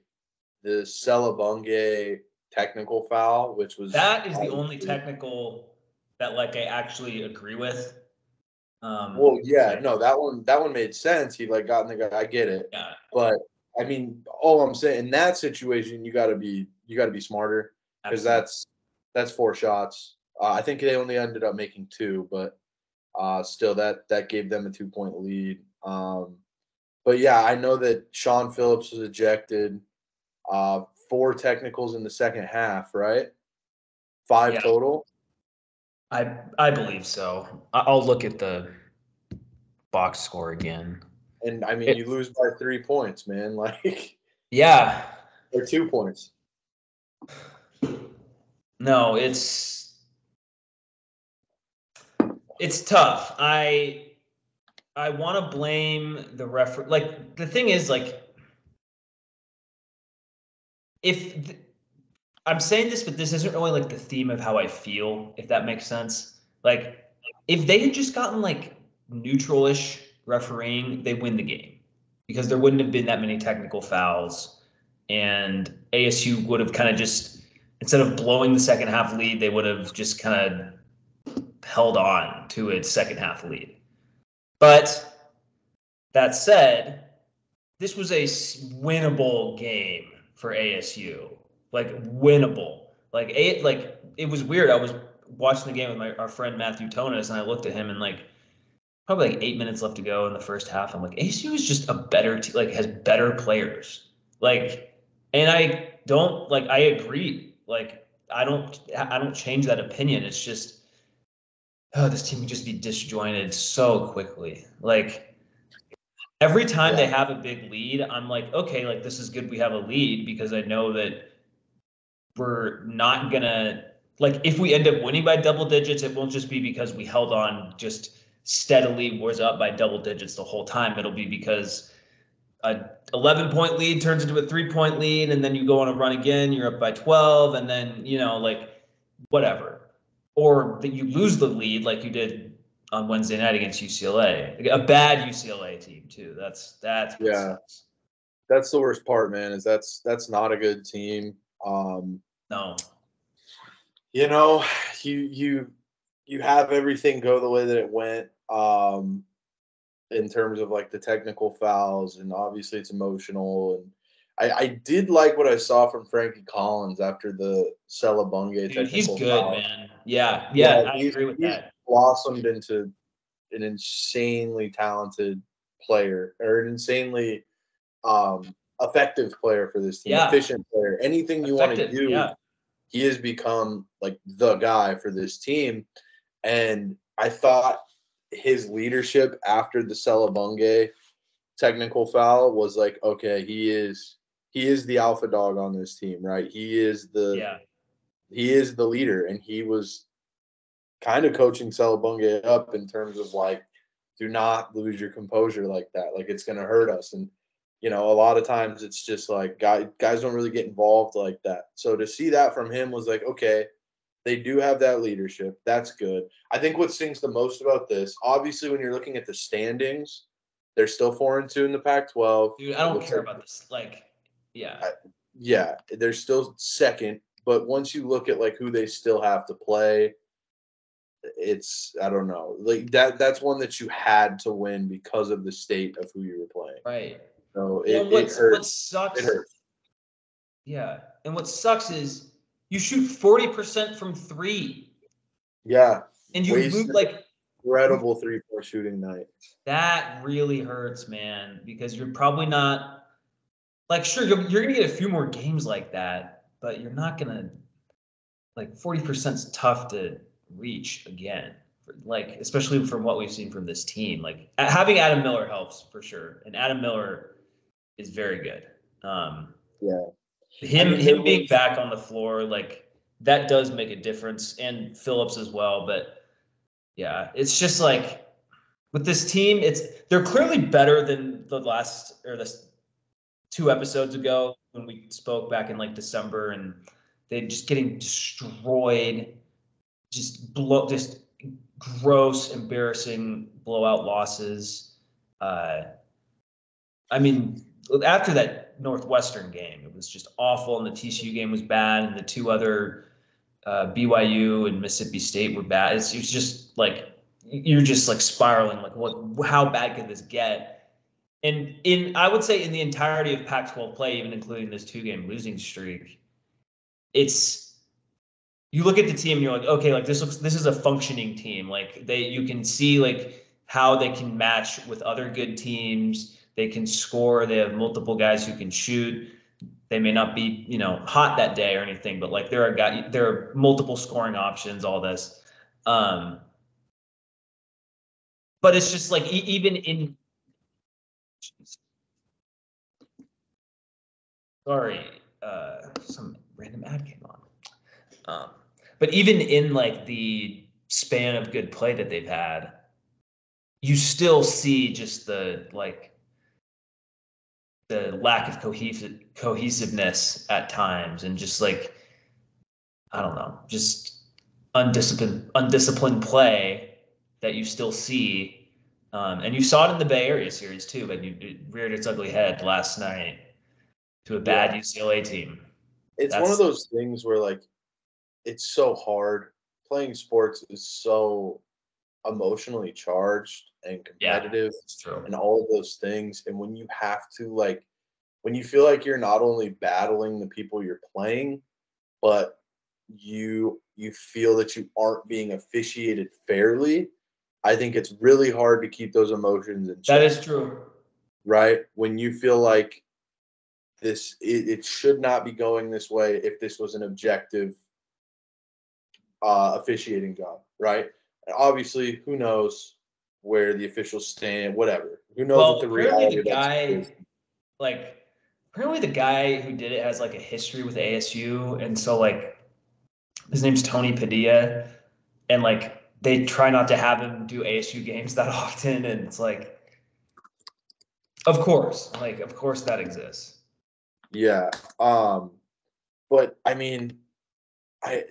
the Selebangue technical foul, which was That is the only obviously- technical that like I actually agree with. Um, Well, yeah, no, that one that one made sense. He like got in the guy. I get it, yeah, but I mean, all I'm saying in that situation, you got to be you got to be smarter because that's that's four shots. Uh, I think they only ended up making two, but uh, still that that gave them a two point lead. Um, but yeah, I know that Shawn Phillips was ejected. Uh, four technicals in the second half, right? Five Yeah. total. I I believe so. I'll look at the box score again. And I mean, It- you lose by three points, man. (laughs) Like, Yeah, or two points. no, it's it's tough. I I want to blame the refer. Like the thing is, like if th- I'm saying this, but this isn't really like the theme of how I feel, if that makes sense. Like if they had just gotten like neutral-ish refereeing, they win the game because there wouldn't have been that many technical fouls, and ASU would have kind of just instead of blowing the second half lead, they would have just kind of held on to its second half lead. But that said, this was a winnable game for ASU. Like winnable. Like a like it was weird. I was watching the game with my our friend Matthew Tonis, and I looked at him and like probably like eight minutes left to go in the first half. I'm like, ASU is just a better team, like has better players. Like, and I don't like I agree. Like I don't I don't change that opinion. It's just oh, this team can just be disjointed so quickly. Like every time they have a big lead, I'm like, okay, like this is good we have a lead because I know that we're not gonna like if we end up winning by double digits, it won't just be because we held on just steadily was up by double digits the whole time. It'll be because a 11 point lead turns into a three point lead, and then you go on a run again, you're up by 12, and then, you know, like whatever. Or that you lose the lead like you did on Wednesday night against UCLA, a bad UCLA team, too. That's, that's, yeah. Sucks. That's the worst part, man, is that's, that's not a good team. Um, no. You know, you, you, you have everything go the way that it went. Um, in terms of like the technical fouls, and obviously it's emotional. And I, I did like what I saw from Frankie Collins after the Selebangue He's good, foul. man. Yeah, yeah, yeah I agree with that. Blossomed into an insanely talented player or an insanely um, effective player for this team, yeah. efficient player. Anything you want to do, yeah. he has become like the guy for this team. And I thought his leadership after the Selebangue technical foul was like, okay, he is he is the alpha dog on this team, right? He is the yeah. he is the leader, and he was kind of coaching Selebangue up in terms of like, do not lose your composure like that. Like it's gonna hurt us. And you know, a lot of times it's just like guys guys don't really get involved like that. So to see that from him was like, okay, they do have that leadership. That's good. I think what stings the most about this, obviously, when you're looking at the standings, they're still four and two in the Pac-12. Dude, I don't care like, about this. Like, yeah, I, yeah, they're still second. But once you look at like who they still have to play, it's I don't know. Like that. That's one that you had to win because of the state of who you were playing. Right. So it, it hurts. What sucks? It hurts. Yeah, and what sucks is you shoot 40% from three. Yeah. And you move like incredible three point shooting night. That really hurts, man, because you're probably not like sure you're, you're gonna get a few more games like that, but you're not gonna like 40% is tough to reach again. Like especially from what we've seen from this team. Like having Adam Miller helps for sure. And Adam Miller is very good. Um yeah him I mean, him being back on the floor like that does make a difference and Phillips as well but yeah it's just like with this team it's they're clearly better than the last or this two episodes ago when we spoke back in like December and they're just getting destroyed just blow just gross embarrassing blowout losses uh I mean after that Northwestern game. It was just awful, and the TCU game was bad, and the two other uh, BYU and Mississippi State were bad. It's, it's just like you're just like spiraling. Like, what? How bad could this get? And in I would say in the entirety of Pac-12 play, even including this two-game losing streak, it's you look at the team and you're like, okay, like this looks this is a functioning team. Like they you can see like how they can match with other good teams they can score. They have multiple guys who can shoot. They may not be, you know, hot that day or anything, but like there are guys, there are multiple scoring options. All this, um, but it's just like even in. Sorry, uh, some random ad came on. Um, but even in like the span of good play that they've had, you still see just the like the lack of cohesive cohesiveness at times and just like I don't know, just undisciplined undisciplined play that you still see. Um, and you saw it in the Bay Area series too, but you, it reared its ugly head last night to a bad yeah. UCLA team. It's That's, one of those things where like it's so hard. Playing sports is so emotionally charged and competitive yeah, and all of those things. And when you have to like when you feel like you're not only battling the people you're playing, but you you feel that you aren't being officiated fairly, I think it's really hard to keep those emotions in check. That is true. Right? When you feel like this it, it should not be going this way if this was an objective uh, officiating job, right? And obviously, who knows where the officials stand, whatever. Who knows well, what the reality the guy, like apparently the guy who did it has like a history with ASU, and so like his name's Tony Padilla, and like they try not to have him do ASU games (laughs) that often, and it's like, of course, like of course that exists. Yeah. Um, but I mean, I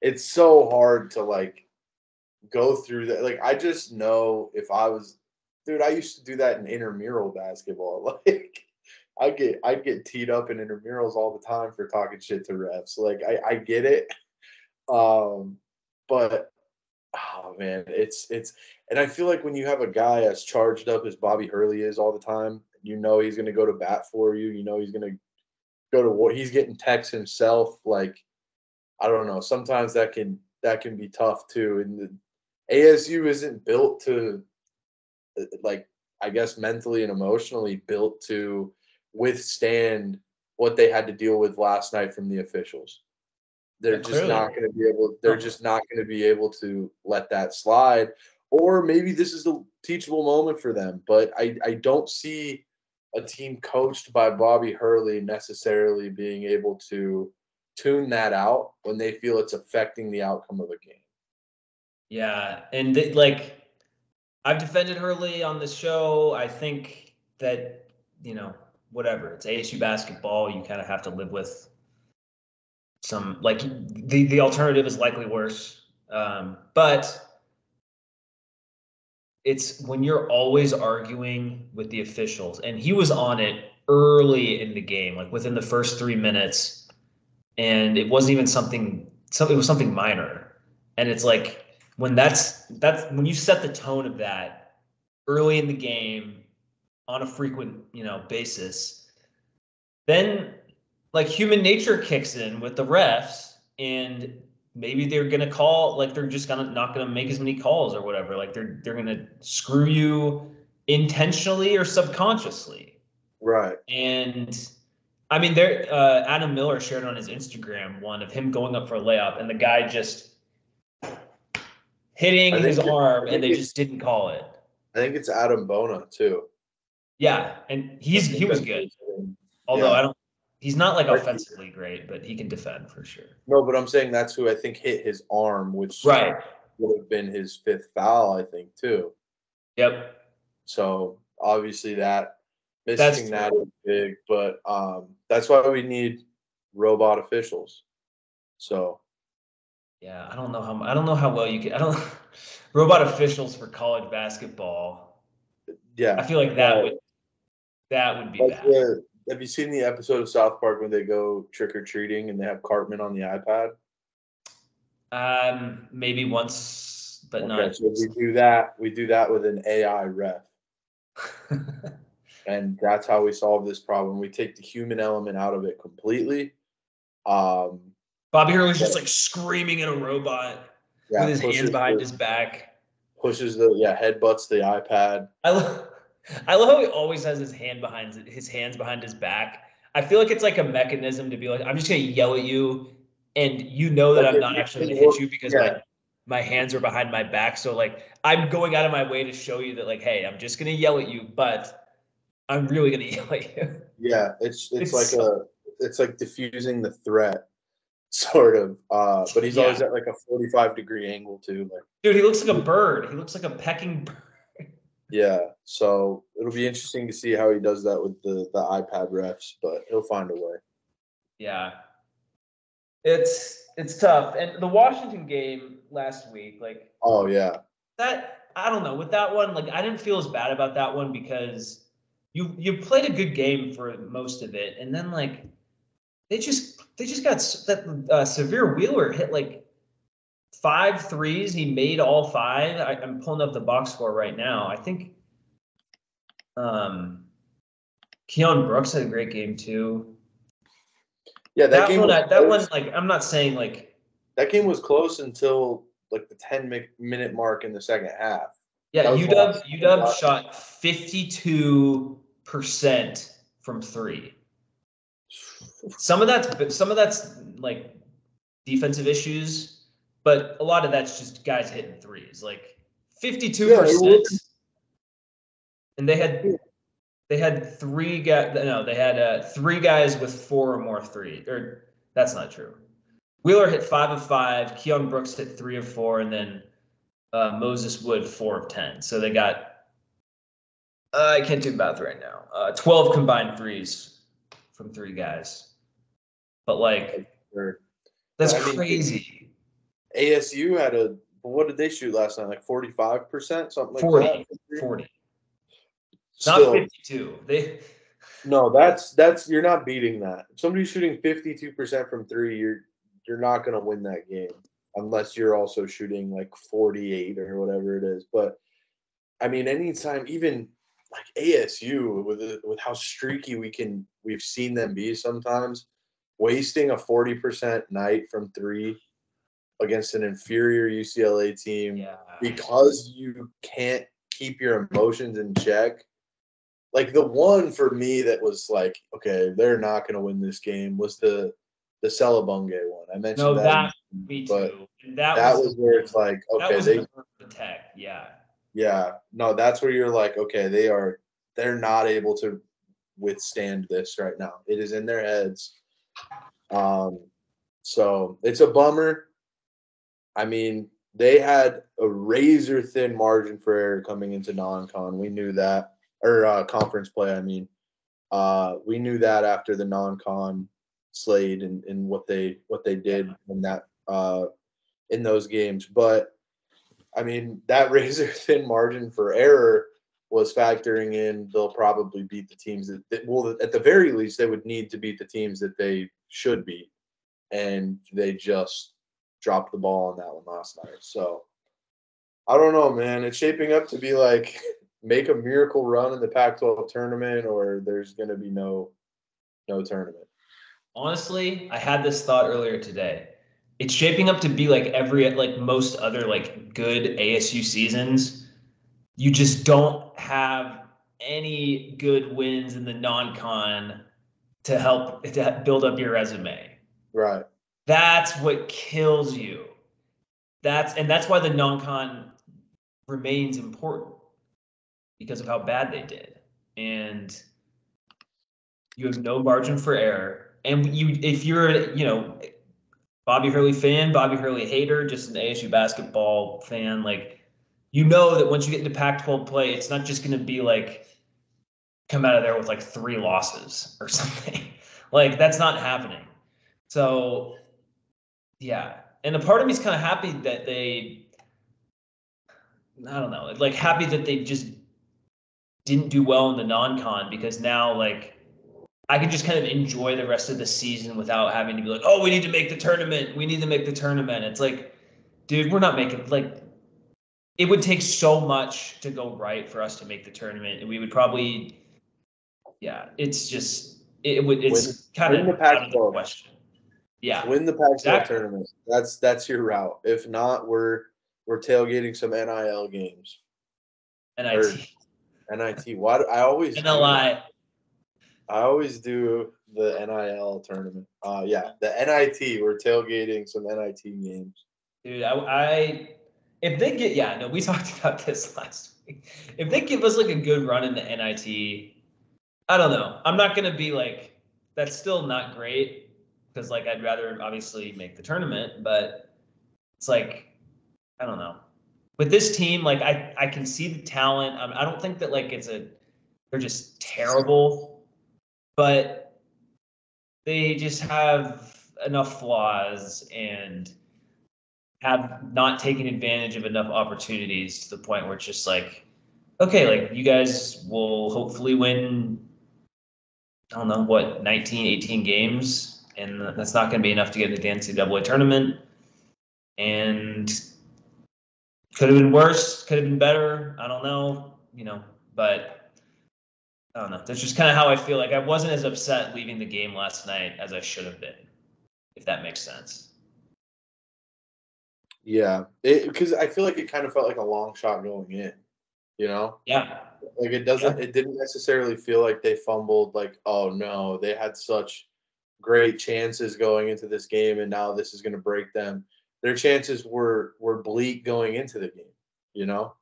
it's so hard to like go through that. Like I just know if I was dude, I used to do that in intramural basketball. (laughs) Like I get I get teed up in intramurals all the time for talking shit to refs. Like I, I get it. Um, but oh man, it's it's and I feel like when you have a guy as charged up as Bobby Hurley is all the time, you know he's gonna go to bat for you, you know he's gonna go to what he's getting texts himself. Like, I don't know. Sometimes that can that can be tough too. And the ASU isn't built to uh, like I guess mentally and emotionally built to withstand what they had to deal with last night from the officials. They're Yeah, just not going to be able. They're just not going to be able to let that slide. Or maybe this is a teachable moment for them. But I, I don't see a team coached by Bobby Hurley necessarily being able to tune that out when they feel it's affecting the outcome of a game. Yeah, and like I've defended Hurley on this show. I think that you know whatever it's ASU basketball, you kind of have to live with some like the the alternative is likely worse. Um, but it's when you're always arguing with the officials, and he was on it early in the game, like within the first three minutes, and it wasn't even something. Something it was something minor, and it's like when that's that's when you set the tone of that early in the game on a frequent you know basis then like human nature kicks in with the refs and maybe they're gonna call like they're just gonna not gonna make as many calls or whatever like they're they're gonna screw you intentionally or subconsciously Right. and I mean, there. Uh, Adam Miller shared on his Instagram one of him going up for a layup, and the guy just hitting his it- arm, and they just didn't call it. I think it's Adem Bona too. Yeah, and he's he was good. Although Yeah. I don't, he's not like offensively great, but he can defend for sure. No, but I'm saying that's who I think hit his arm, which Right. would have been his fifth foul, I think, too. Yep. So obviously that That's missing that is big, but um, that's why we need robot officials. So Yeah, I don't know how I don't know how well you can. I don't (laughs) robot officials for college basketball. yeah, I feel like that Uh, would that would be like bad. the, have you seen the episode of South Park when they go trick or treating and they have Cartman on the iPad? Um, maybe once, but Okay, not. so we do that. We do that with an AI ref. (laughs) and that's how we solve this problem. We take the human element out of it completely. Um, Bobby Hurley's just like screaming at a robot yeah, with his hands behind the, his back. pushes the yeah headbutts the iPad. I love, I love how he always has his hand behind his hands behind his back. I feel like it's like a mechanism to be like, I'm just gonna yell at you, and you know that Like, I'm not actually gonna hit you because yeah. my my hands are behind my back. So like I'm going out of my way to show you that like, hey, I'm just gonna yell at you, but I'm really gonna (laughs) yell at you. Yeah, it's it's, It's like a it's like diffusing the threat, (laughs) sort of. Uh, but he's Yeah. always at like a forty-five degree angle too. Like Dude, he looks like a bird. He looks like a pecking (laughs) bird. yeah, so it'll be interesting to see how he does that with the the iPad refs, but he'll find a way. Yeah. It's it's tough. And the Washington game last week, like Oh yeah, that I don't know, with that one, like I didn't feel as bad about that one because you you played a good game for most of it and then like they just they just got that uh, Sahvir Wheeler hit like five threes. He made all five. I, I'm pulling up the box score right now. I think um Keion Brooks had a great game too. yeah. That, That, game one, that one, like I'm not saying like that game was close until like the ten minute mark in the second half. Yeah, UW UW shot 52 percent from three. Some of that's some of that's like defensive issues, but a lot of that's just guys hitting threes. Like 52 Yeah, it percent, and they had they had three guys. No, they had uh, three guys with four or more three. Or that's not true. Wheeler hit five of five. Keion Brooks hit three of four, and then uh, Moses Wood four of ten. So they got. Uh, I can't do math right now. Uh, Twelve combined threes from three guys, but like that's I mean, crazy. ASU had a what did they shoot last night? Like forty five percent, something like 40, that. 40, Still, not fifty-two. They no, that's that's you're not beating that. If somebody's shooting fifty two percent from three, you're you're not gonna win that game unless you're also shooting like forty eight or whatever it is. But I mean, anytime, even like ASU with with how streaky we can we've seen them be sometimes, wasting a forty percent night from three against an inferior UCLA team yeah. because you can't keep your emotions in check. Like the one for me that was like, okay, they're not going to win this game was the the Selebangue one. I mentioned No, that, that me too. but And that, that was, was where it's like, that okay, was they the tech. Yeah. yeah, no, that's where you're like, okay, they are they're not able to withstand this right now. It is in their heads. Um so it's a bummer. I mean, they had a razor thin margin for error coming into non-con. We knew that or uh, conference play, I mean. Uh we knew that after the non-con Slade and, and what they what they did in that uh in those games. But I mean, that (laughs) razor thin margin for error was factoring in they'll probably beat the teams that, that well at the very least they would need to beat the teams that they should beat. And they just dropped the ball on that one last night. So I don't know, man. It's shaping up to be like (laughs) make a miracle run in the Pac-12 tournament or there's gonna be no no tournament. Honestly, I had this thought earlier today. It's shaping up to be like every like most other like good ASU seasons. You just don't have any good wins in the non-con to help to build up your resume. Right. That's what kills you. That's and that's why the non-con remains important because of how bad they did. And you have no margin for error. And you if you're, you know, Bobby Hurley fan, Bobby Hurley hater, just an ASU basketball fan, like you know that once you get into Pac-12 play, it's not just going to be like come out of there with like three losses or (laughs) something. like that's not happening. So yeah. And a part of me is kind of happy that they I don't know, like happy that they just didn't do well in the non-con because now like I can just kind of enjoy the rest of the season without having to be like, oh, we need to make the tournament. We need to make the tournament. It's like, dude, we're not making like it would take so much to go right for us to make the tournament. And we would probably yeah, it's just it would it's kind win of the out of the question. Yeah. Win the Pac-12 Exactly. tournament. That's that's your route. If not, we're we're tailgating some NIL games. NIT. NIT. Why do, I always NLI. I always do the NIL tournament. Uh yeah, the NIT. We're tailgating some NIT games. Dude, I, I if they get yeah, no, we (laughs) talked about this last week. If they give us like a good run in the NIT, I don't know. I'm not gonna be like that's still not great because like I'd rather obviously make the tournament, but it's like I don't know. With this team, like I I can see the talent. Um, I don't think that like it's a they're just terrible, but they just have enough flaws and have not taken advantage of enough opportunities to the point where it's just like, okay, like you guys will hopefully win, I don't know, what, 19, 18 games. And that's not going to be enough to get into the NCAA tournament. And could have been worse, could have been better. I don't know, you know, but I don't know. That's just kind of how I feel. Like I wasn't as upset leaving the game last night as I should have been, if that makes sense. Yeah, because I feel like it kind of felt like a long shot going in. You know, Yeah. like it doesn't. It didn't necessarily feel like they fumbled. Like, oh no, they had such great chances going into this game, and now this is going to break them. Their chances were were bleak going into the game. You know,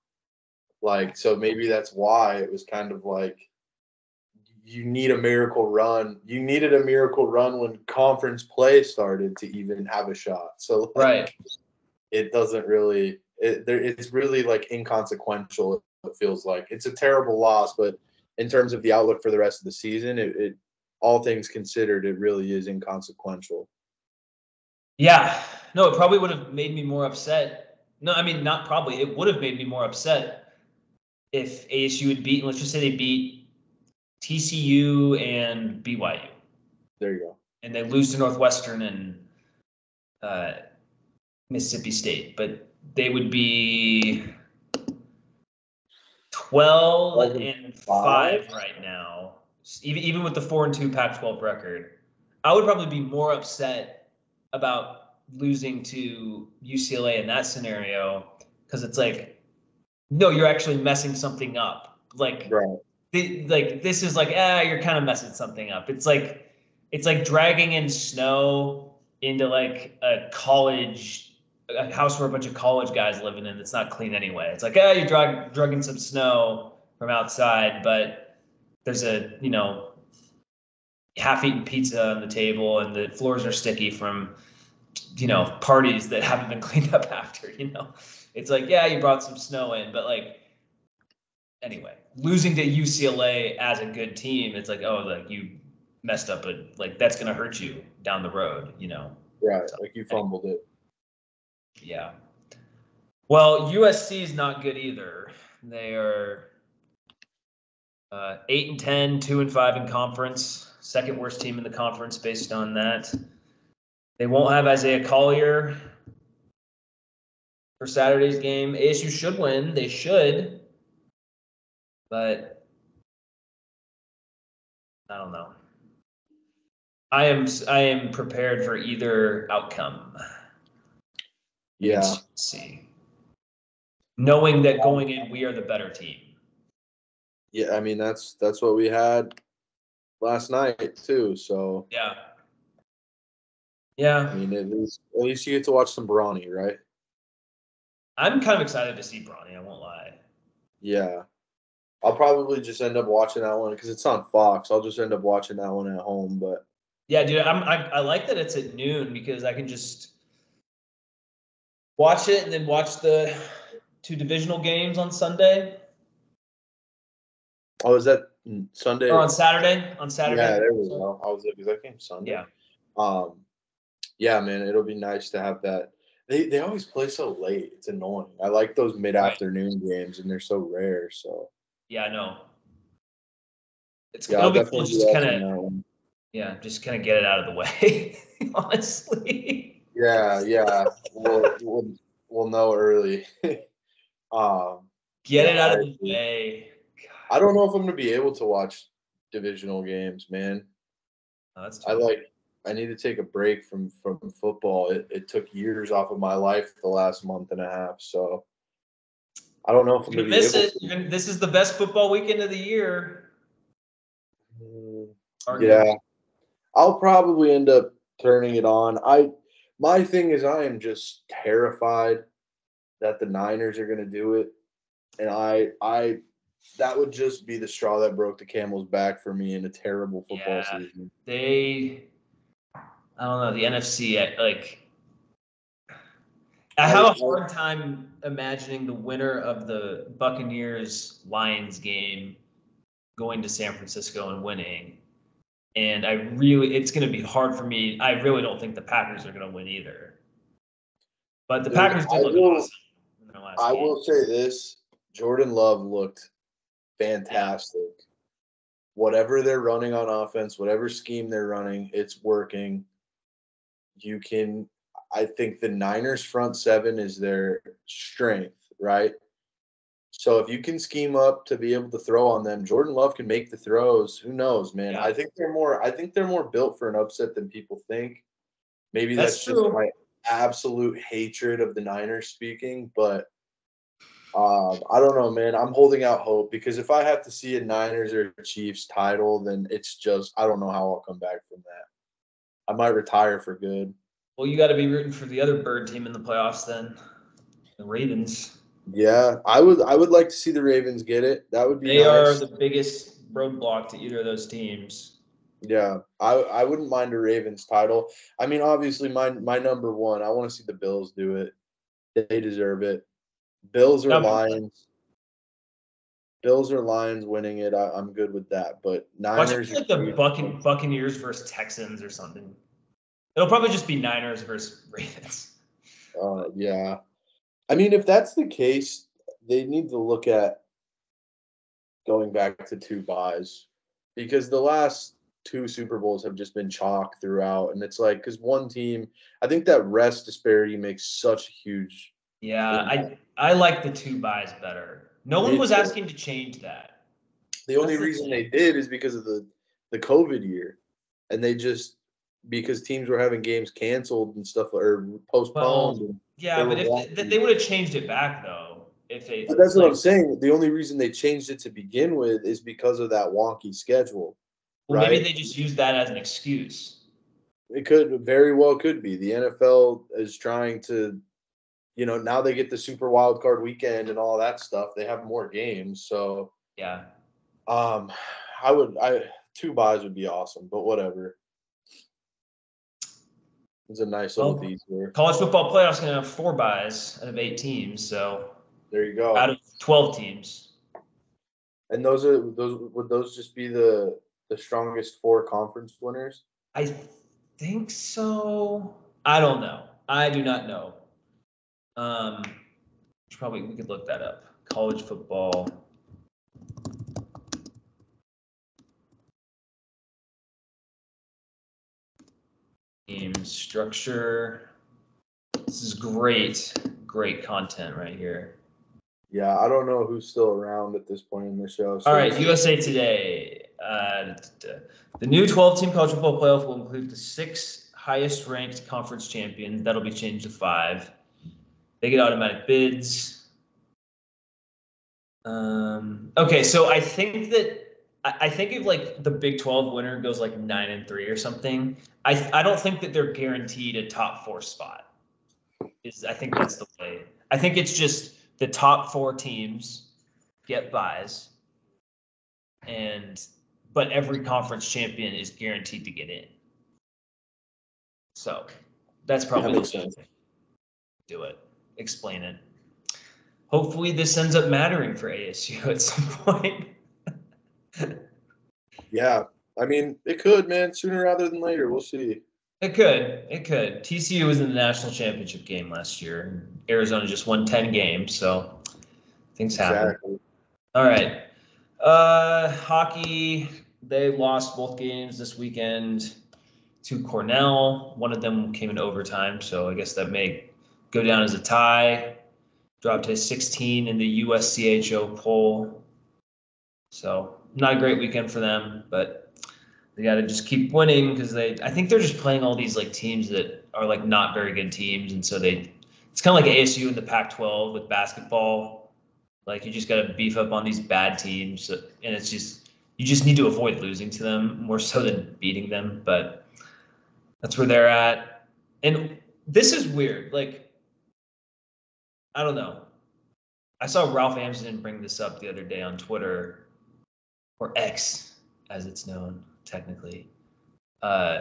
like so maybe that's why it was kind of like you need a miracle run. You needed a miracle run when conference play started to even have a shot. So like, Right. it doesn't really. It, there, it's really like inconsequential. It feels like it's a terrible loss, but in terms of the outlook for the rest of the season, it, it all things considered, it really is inconsequential. Yeah. No, it probably would have made me more upset. No, I mean not probably. It would have made me more upset if ASU had beaten. Let's just say they beat TCU and BYU, There you go. and they lose to Northwestern and uh, Mississippi State, but they would be 12 and and five? five right now. Even even with the four and two Pac-12 record, I would probably be more upset about losing to UCLA in that scenario because it's like, no, you're actually messing something up. Like, Right. Like this is like, ah, you're kind of messing something up. It's like, it's like dragging in snow into like a college, a house where a bunch of college guys living in. That's not clean anyway. It's like, ah, you drag drugging some snow from outside, but there's a you know half-eaten pizza on the table and the floors are sticky from you know parties that (laughs) haven't been cleaned up after you know it's like yeah you brought some snow in but like anyway losing to ucla as a good team it's like oh like you messed up but like that's gonna hurt you down the road you know? Right. Like you fumbled it. yeah. Well usc is not good either. They are uh, 8 and 10 2 and 5 in conference second worst team in the conference based on that. They won't have isaiah collier for saturday's game. Asu should win. They should but i don't know i am i am prepared for either outcome Yeah. Let's see. Knowing that going in, we are the better team. Yeah. I mean, that's that's what we had last night too. So Yeah. Yeah. I mean, at least at least you get to watch some Bronny, right? I'm kind of excited to see Bronny, I won't lie. Yeah. I'll probably just end up watching that one because it's on Fox. I'll just end up watching that one at home. But Yeah, dude, I'm, I, I like that it's at noon because I can just watch it and then watch the two divisional games on Sunday oh, is that Sunday? or on Saturday. On Saturday. Yeah, there we go. I was like, is that game Sunday? Yeah. Um, yeah, man, it'll be nice to have that. They they always play so late. It's annoying. I like those mid afternoon games, and they're so rare. So Yeah, I know. It's yeah, it'll be cool just kind of yeah, just kind of get it out of the way. (laughs) honestly. Yeah, (laughs) yeah, we'll we'll we'll know early. (laughs) um, Get it Yeah, out of the way. I don't know if I'm gonna be able to watch divisional games, man. Oh, that's I like. I need to take a break from from football. It it took years off of my life the last month and a half. So I don't know if I'm gonna gonna miss it. Gonna, this is the best football weekend of the year. Mm, to. arguably. Yeah, I'll probably end up turning it on. I my thing is I am just terrified that the Niners are going to do it, and I I that would just be the straw that broke the camel's back for me in a terrible football Yeah. season. They, I don't know the NFC. Like, I I- have a hard time imagining the winner of the Buccaneers Lions game going to San Francisco and winning. And I really, it's going to be hard for me. I really don't think the Packers are going to win either. But the Dude, Packers I did look will- awesome. in their last I game. will say this: Jordan Love looked fantastic. Whatever they're running on offense, whatever scheme they're running, it's working. You can, I think the Niners front seven is their strength, right? So if you can scheme up to be able to throw on them, Jordan Love can make the throws. Who knows, man? Yeah. I think they're more. I think they're more built for an upset than people think. Maybe That's that's, true. just my absolute hatred of the Niners speaking, but um, I don't know, man. I'm holding out hope because if I have to see a Niners or a Chiefs title, then it's just I don't know how I'll come back from that. I might retire for good. Well, you got to be rooting for the other bird team in the playoffs then, the Ravens. Yeah, I would. I would like to see the Ravens get it. That would be. They are the biggest roadblock to either of those teams. Yeah, I I wouldn't mind a Ravens title. I mean, obviously, my my number one. I want to see the Bills do it. They deserve it. Bills or Number- Lions. Bills or Lions winning it. I, I'm good with that. But Niners. like the Buccan- Buccaneers versus Texans or something. It'll probably just be Niners versus (laughs) Ravens. Uh, yeah. I mean, if that's the case, they need to look at going back to two buys because the last two Super Bowls have just been chalk throughout. And it's like, because one team, I think that rest disparity makes such a huge. Yeah, I I like the two buys better. No one was asking to change that. The only That's the reason they did is because of the, the COVID year. And they just, because teams were having games canceled and stuff or postponed. and- Yeah, but if they, they would have changed it back though, if they. But that's what I'm saying. The only reason they changed it to begin with is because of that wonky schedule. Well, maybe they just use that as an excuse. It could very well could be. The NFL is trying to, you know, now they get the super wild card weekend and all that stuff. They have more games. So Yeah. um I would I two byes would be awesome, but whatever. It's a nice little Well, detour. College football playoffs gonna have four byes out of eight teams, so There you go. out of twelve teams. And those are those would those just be the the strongest four conference winners? I think so. I don't know. I do not know. Um, probably we could look that up. College football. Structure. This is great, great content right here. Yeah, I don't know who's still around at this point in the show. so All right, USA Today. Uh, the new 12 team college football playoff will include the six highest ranked conference champions. That'll be changed to five. They get automatic bids. Um, okay, so I think that I, think if like the Big 12 winner goes like nine and three or something, I I don't think that they're guaranteed a top four spot. Is I think that's the way. I think it's just the top four teams get byes, and but every conference champion is guaranteed to get in. So that's probably makes the sense. do it. Explain it. Hopefully, this ends up mattering for ASU at some (laughs) point. (laughs) Yeah, I mean, it could, man. Sooner rather than later, we'll see. It could. It could. TCU was in the national championship game last year. Arizona just won 10 games, so things happen. Exactly. All right. Uh, hockey, they lost both games this weekend to Cornell. One of them came in overtime, so I guess that may go down as a tie. Dropped to 16 in the USCHO poll. So not a great weekend for them, but they got to just keep winning because they. I think they're just playing all these like teams that are like not very good teams, and so they. It's kind of like ASU in the Pac-12 with basketball. Like you just got to beef up on these bad teams, and it's just you just need to avoid losing to them more so than beating them. But that's where they're at, and this is weird. Like I don't know. I saw Ralph Amsden bring this up the other day on Twitter, or X, as it's known technically. Uh,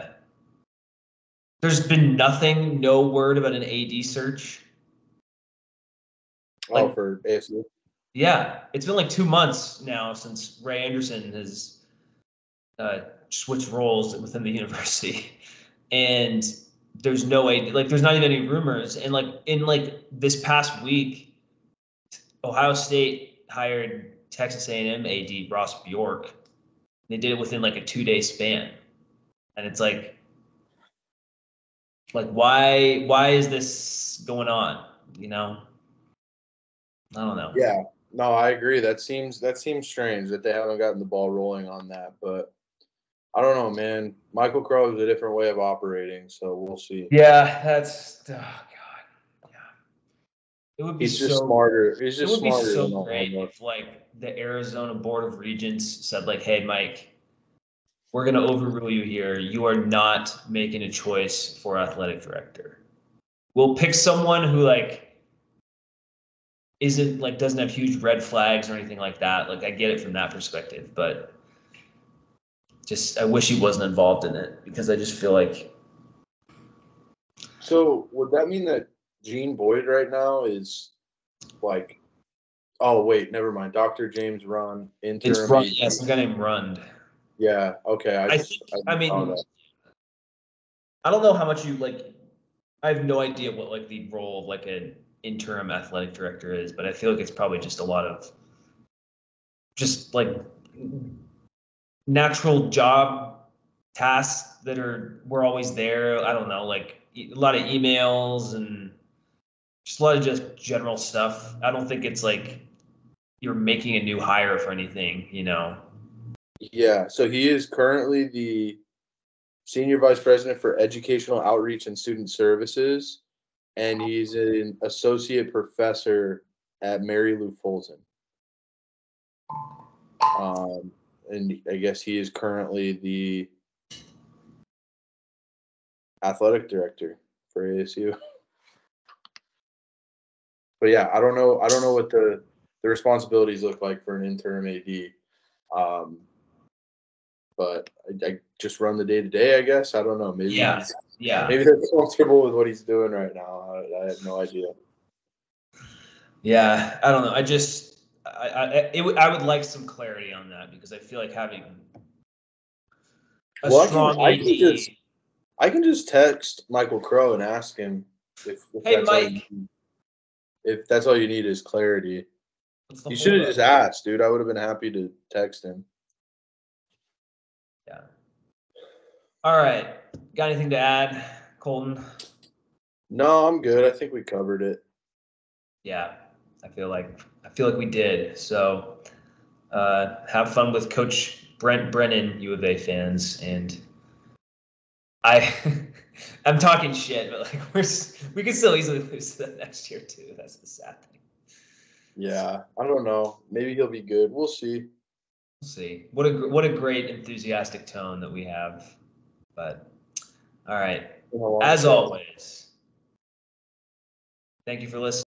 there's been nothing, no word about an AD search. Oh, Like- for ASU. Yeah, it's been like two months now since Ray Anderson has uh, switched roles within the (laughs) university, and there's no way, like, there's not even any rumors. And like in like this past week, Ohio State hired Texas A&M AD Ross Bjork. They did it within like a two day span, and it's like, like why why is this going on? You know, I don't know. Yeah, no, I agree. That seems that seems strange that they haven't gotten the ball rolling on that, but I don't know, man. Michael Crow is a different way of operating, so we'll see. Yeah, that's oh. It would be He's just so smarter. He's it just would be so than great if like the Arizona Board of Regents said like, "Hey Mike, we're going to overrule you here. You are not making a choice for athletic director. We'll pick someone who like isn't like doesn't have huge red flags or anything like that. Like I get it from that perspective, but just I wish he wasn't involved in it because I just feel like So would that mean that Jean Boyd right now is like? Oh wait, never mind. Dr. James Rund interim. it's Rund. AD. Yeah, some guy named Rund. Yeah. Okay. I, I just- think. just I mean, that. I don't know how much you like. I have no idea what like the role of like an interim athletic director is, but I feel like it's probably just a lot of just like natural job tasks that are we're always there. I don't know, like a lot of emails and just a lot of just general stuff. I don't think it's like you're making a new hire for anything, you know. Yeah, so he is currently the senior vice president for educational outreach and student services, and he's an associate professor at Mary Lou Fulton. Um, and I guess he is currently the athletic director for ASU. (laughs) But yeah, I don't know. I don't know what the the responsibilities look like for an interim AD. Um, but I, I just run the day to day. I guess I don't know. Maybe Yeah. Yeah. maybe they're comfortable with what he's doing right now. I, I have no idea. Yeah, I don't know. I just, I, I, it, would- I would like some clarity on that because I feel like having a Well, I can- strong I can just- I can just text Michael Crow and ask him if, if Hey, that's all you Mike. If that's all you need is clarity. You should have just asked, dude. I would have been happy to text him. Yeah. All right. Got anything to add, Colton? No, I'm good. I think we covered it. Yeah, I feel like I feel like we did. So, uh, have fun with Coach Brent Brennan, U of A fans, and I. (laughs) I'm talking shit, but like we're we could still easily lose to them next year too. That's the sad thing. Yeah, I don't know. Maybe he'll be good. We'll see. We'll see. What a what a great enthusiastic tone that we have. But all right, as always, thank you for listening.